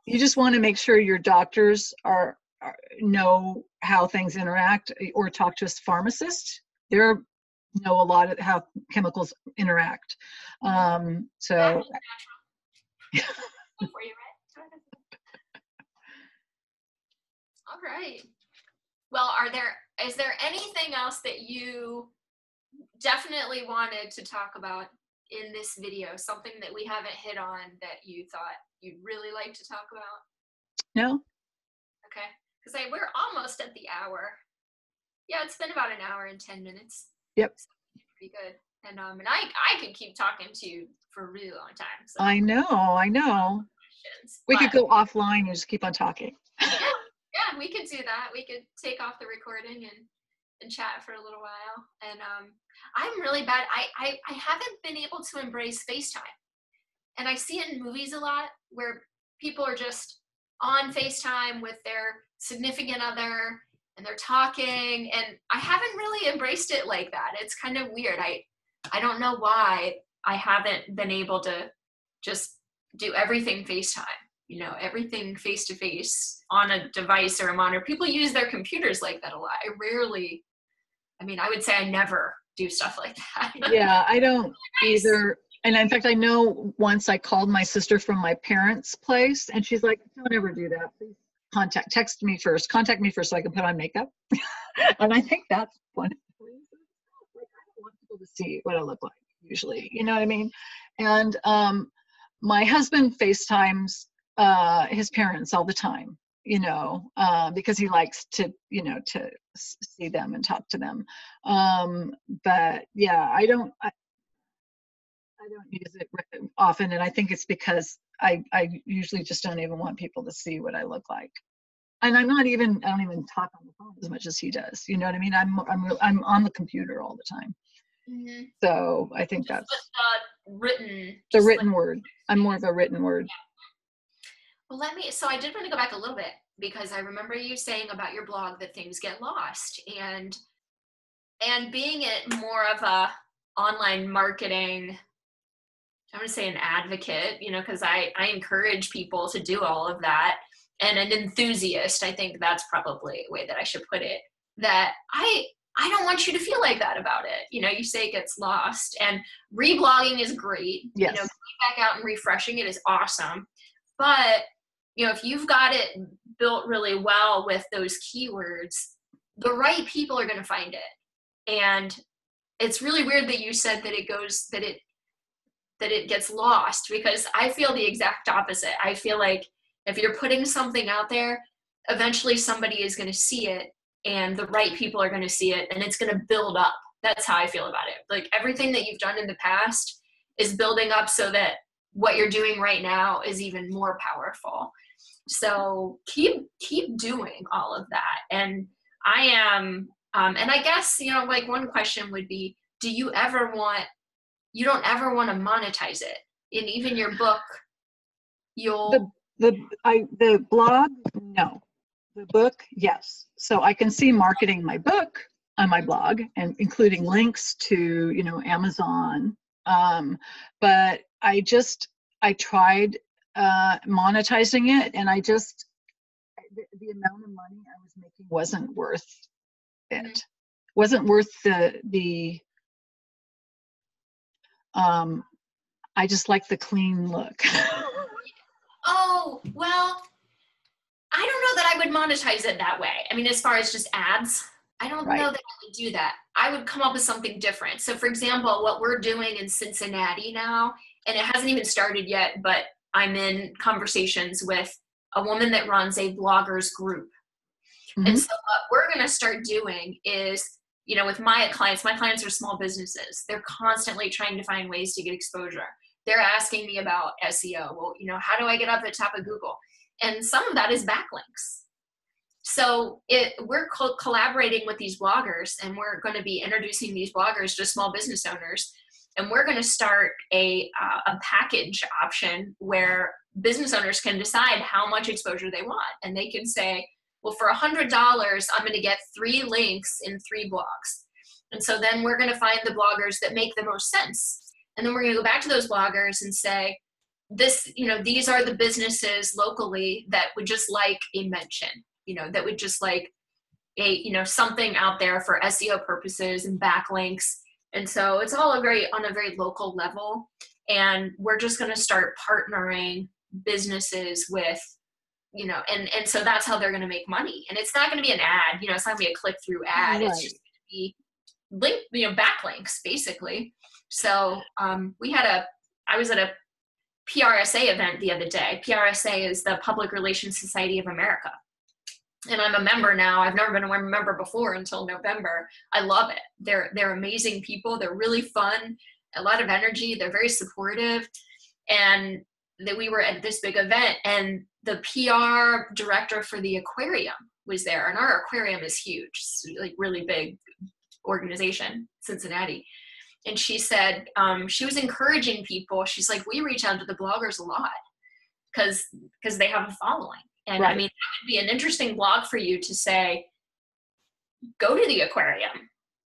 you just want to make sure your doctors are, are, know how things interact or talk to a pharmacist. They're know a lot of how chemicals interact. Um, so. All right. Well, are there is there anything else that you definitely wanted to talk about in this video? Something that we haven't hit on that you thought you'd really like to talk about? No. Okay. Because I we're almost at the hour. Yeah, it's been about an hour and ten minutes. Yep. So pretty good. And um and I I could keep talking to you for a really long time. So. I know, I know. We but, could go offline and just keep on talking. [laughs] yeah, yeah, we could do that. We could take off the recording and and chat for a little while. And um, I'm really bad. I, I I haven't been able to embrace FaceTime, and I see it in movies a lot where people are just on FaceTime with their significant other and they're talking and I haven't really embraced it like that. It's kind of weird. I I don't know why I haven't been able to just do everything FaceTime you know everything face to face on a device or a monitor. People use their computers like that a lot. I rarely i mean i would say i never do stuff like that. [laughs] Yeah i don't either. And in fact i know once i called my sister from my parents place and she's like don't ever do that. Please contact text me first. Contact me first so i can put on makeup. [laughs] And i think that's one of the reasons like, i don't want people to see what i look like usually you know what i mean? And um my husband facetimes uh, his parents all the time you know uh, because he likes to you know to see them and talk to them. Um, but yeah i don't I, I don't use it often and i think it's because i i usually just don't even want people to see what i look like. And i'm not even i don't even talk on the phone as much as he does you know what i mean? I'm i'm i'm on the computer all the time mm-hmm. so i think just that's the written the written like, word i'm more of a written word yeah well, let me. So I did want to go back a little bit because I remember you saying about your blog that things get lost and and being it more of a online marketing i'm going to say an advocate you know because i i encourage people to do all of that and an enthusiast i think that's probably a way that i should put it that i i don't want you to feel like that about it. You know you say it gets lost and reblogging is great. Yes. you know going back out and refreshing it is awesome. But you know if you've got it built really well with those keywords the right people are going to find it. And it's really weird that you said that it goes that it that it gets lost because i feel the exact opposite. I feel like if you're putting something out there eventually somebody is going to see it and the right people are going to see it and it's going to build up. That's how i feel about it. Like everything that you've done in the past is building up so that what you're doing right now is even more powerful. So keep keep doing all of that. And i am um, and i guess you know like one question would be do you ever want you don't ever want to monetize it? In even your book you'll the the i the blog no the book? Yes. So i can see marketing my book on my blog and including links to you know amazon. Um, but i just i tried uh, monetizing it and i just the, the, amount of money i was making wasn't worth it. Mm-hmm. wasn't worth the the um i just like the clean look. [laughs] Oh well don't know that i would monetize it that way. I mean as far as just ads i don't right. know that i would do that. I would come up with something different. So for example what we're doing in cincinnati now and it hasn't even started yet but i'm in conversations with a woman that runs a bloggers group. Mm-hmm. and so what we're going to start doing is you know with my clients my clients are small businesses. They're constantly trying to find ways to get exposure. They're asking me about seo well you know how do i get up at the top of google and some of that is backlinks. So it, we're co- collaborating with these bloggers and we're going to be introducing these bloggers to small business owners and we're going to start a, uh, a package option where business owners can decide how much exposure they want. And they can say well for a hundred dollars i'm going to get three links in three blogs. And so then we're going to find the bloggers that make the most sense. And then we're going to go back to those bloggers and say this you know these are the businesses locally that would just like a mention you know that would just like a you know something out there for seo purposes and backlinks. And so it's all a very on a very local level. And we're just going to start partnering businesses with you know and and so that's how they're going to make money. And it's not going to be an ad you know it's not going to be a click through ad right. it's just going to be link you know backlinks basically. So um, we had a i was at a prsa event the other day. Prsa is the public relations society of america. And i'm a member now. I've never been a member before until november. I love it. They're they're amazing people. They're really fun a lot of energy. They're very supportive. And that we were at this big event and the PR director for the aquarium was there, and our aquarium is huge, It's like really big organization, Cincinnati. And she said um, she was encouraging people. She's like, we reach out to the bloggers a lot because because they have a following. And right. I mean, that would be an interesting blog for you to say, go to the aquarium,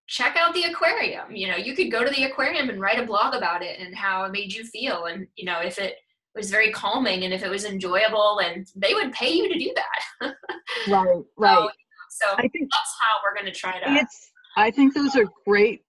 check out the aquarium. You know, you could go to the aquarium and write a blog about it and how it made you feel, and you know, if it was very calming and if it was enjoyable and they would pay you to do that right [laughs] right so, so i think that's how we're going to try to it's i think those are great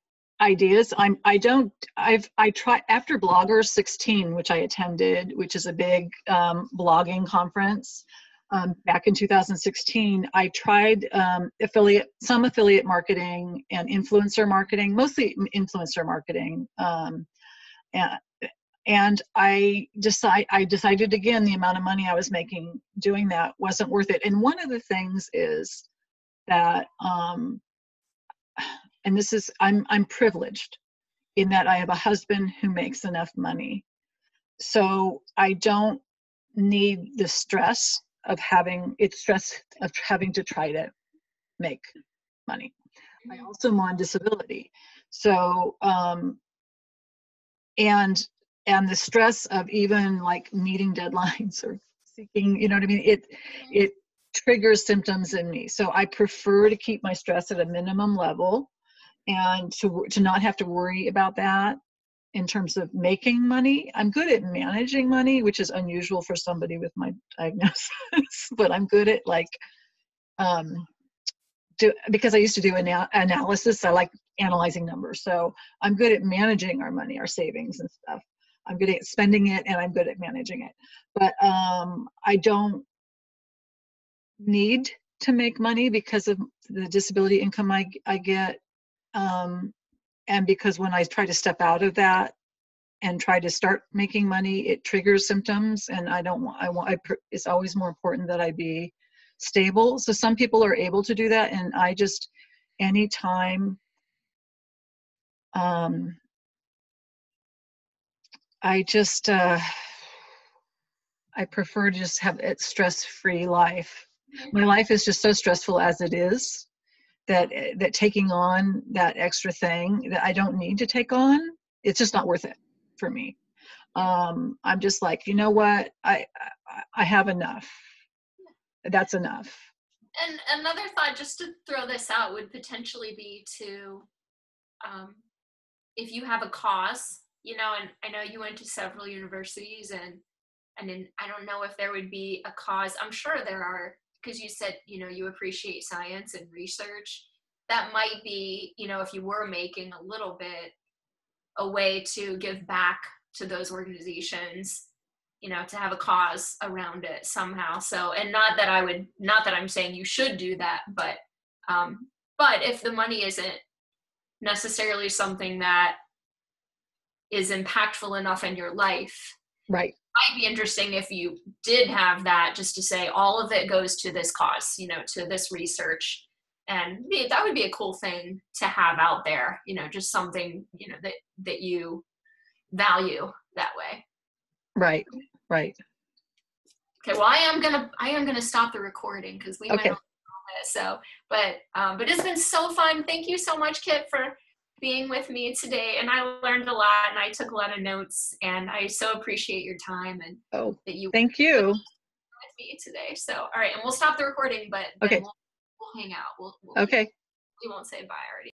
ideas. I'm i don't i've i try after BlogHer 16 which i attended which is a big um, blogging conference um, back in 2016 i tried um, affiliate some affiliate marketing and influencer marketing mostly influencer marketing um, and, and i decide i decided again the amount of money i was making doing that wasn't worth it. And one of the things is that um and this is i'm i'm privileged in that i have a husband who makes enough money. So i don't need the stress of having it's stress of having to try to make money. I mm-hmm. also am on disability. So um and and the stress of even like meeting deadlines [laughs] or seeking you know what i mean? It it triggers symptoms in me. So i prefer to keep my stress at a minimum level and to to not have to worry about that in terms of making money i'm good at managing money which is unusual for somebody with my diagnosis [laughs] but i'm good at like um do because i used to do ana- analysis i like analyzing numbers so i'm good at managing our money our savings and stuff I'm good at spending it and I'm good at managing it. But um, I don't need to make money because of the disability income I, I get. Um, and because when I try to step out of that and try to start making money, it triggers symptoms. And I don't want, I want, I, it's always more important that I be stable. So some people are able to do that. And I just, anytime um, I just uh, I prefer to just have it stress-free life. My life is just so stressful as it is that eh, that taking on that extra thing that I don't need to take on, it's just not worth it for me. Um, I'm just like, you know what? I I, have enough. That's enough. And another thought, just to throw this out, would potentially be to, um, if you have a cause, you know, and I know you went to several universities, and and in, I don't know if there would be a cause. I'm sure there are, because you said you know you appreciate science and research. That might be, you know, if you were making a little bit, a way to give back to those organizations you know to have a cause around it somehow so and not that i would not that i'm saying you should do that but um but if the money isn't necessarily something that is impactful enough in your life right might be interesting if you did have that just to say all of it goes to this cause you know to this research. And that would be a cool thing to have out there you know just something you know that that you value that way. Right right. Okay well i am gonna i am gonna stop the recording because we okay. went on this so but um but it's been so fun. Thank you so much Kitt for being with me today and i learned a lot and i took a lot of notes and i so appreciate your time and oh that you thank you. with me today. So all right and we'll stop the recording but okay. we'll, we'll hang out. We'll, we'll okay. we won't say bye already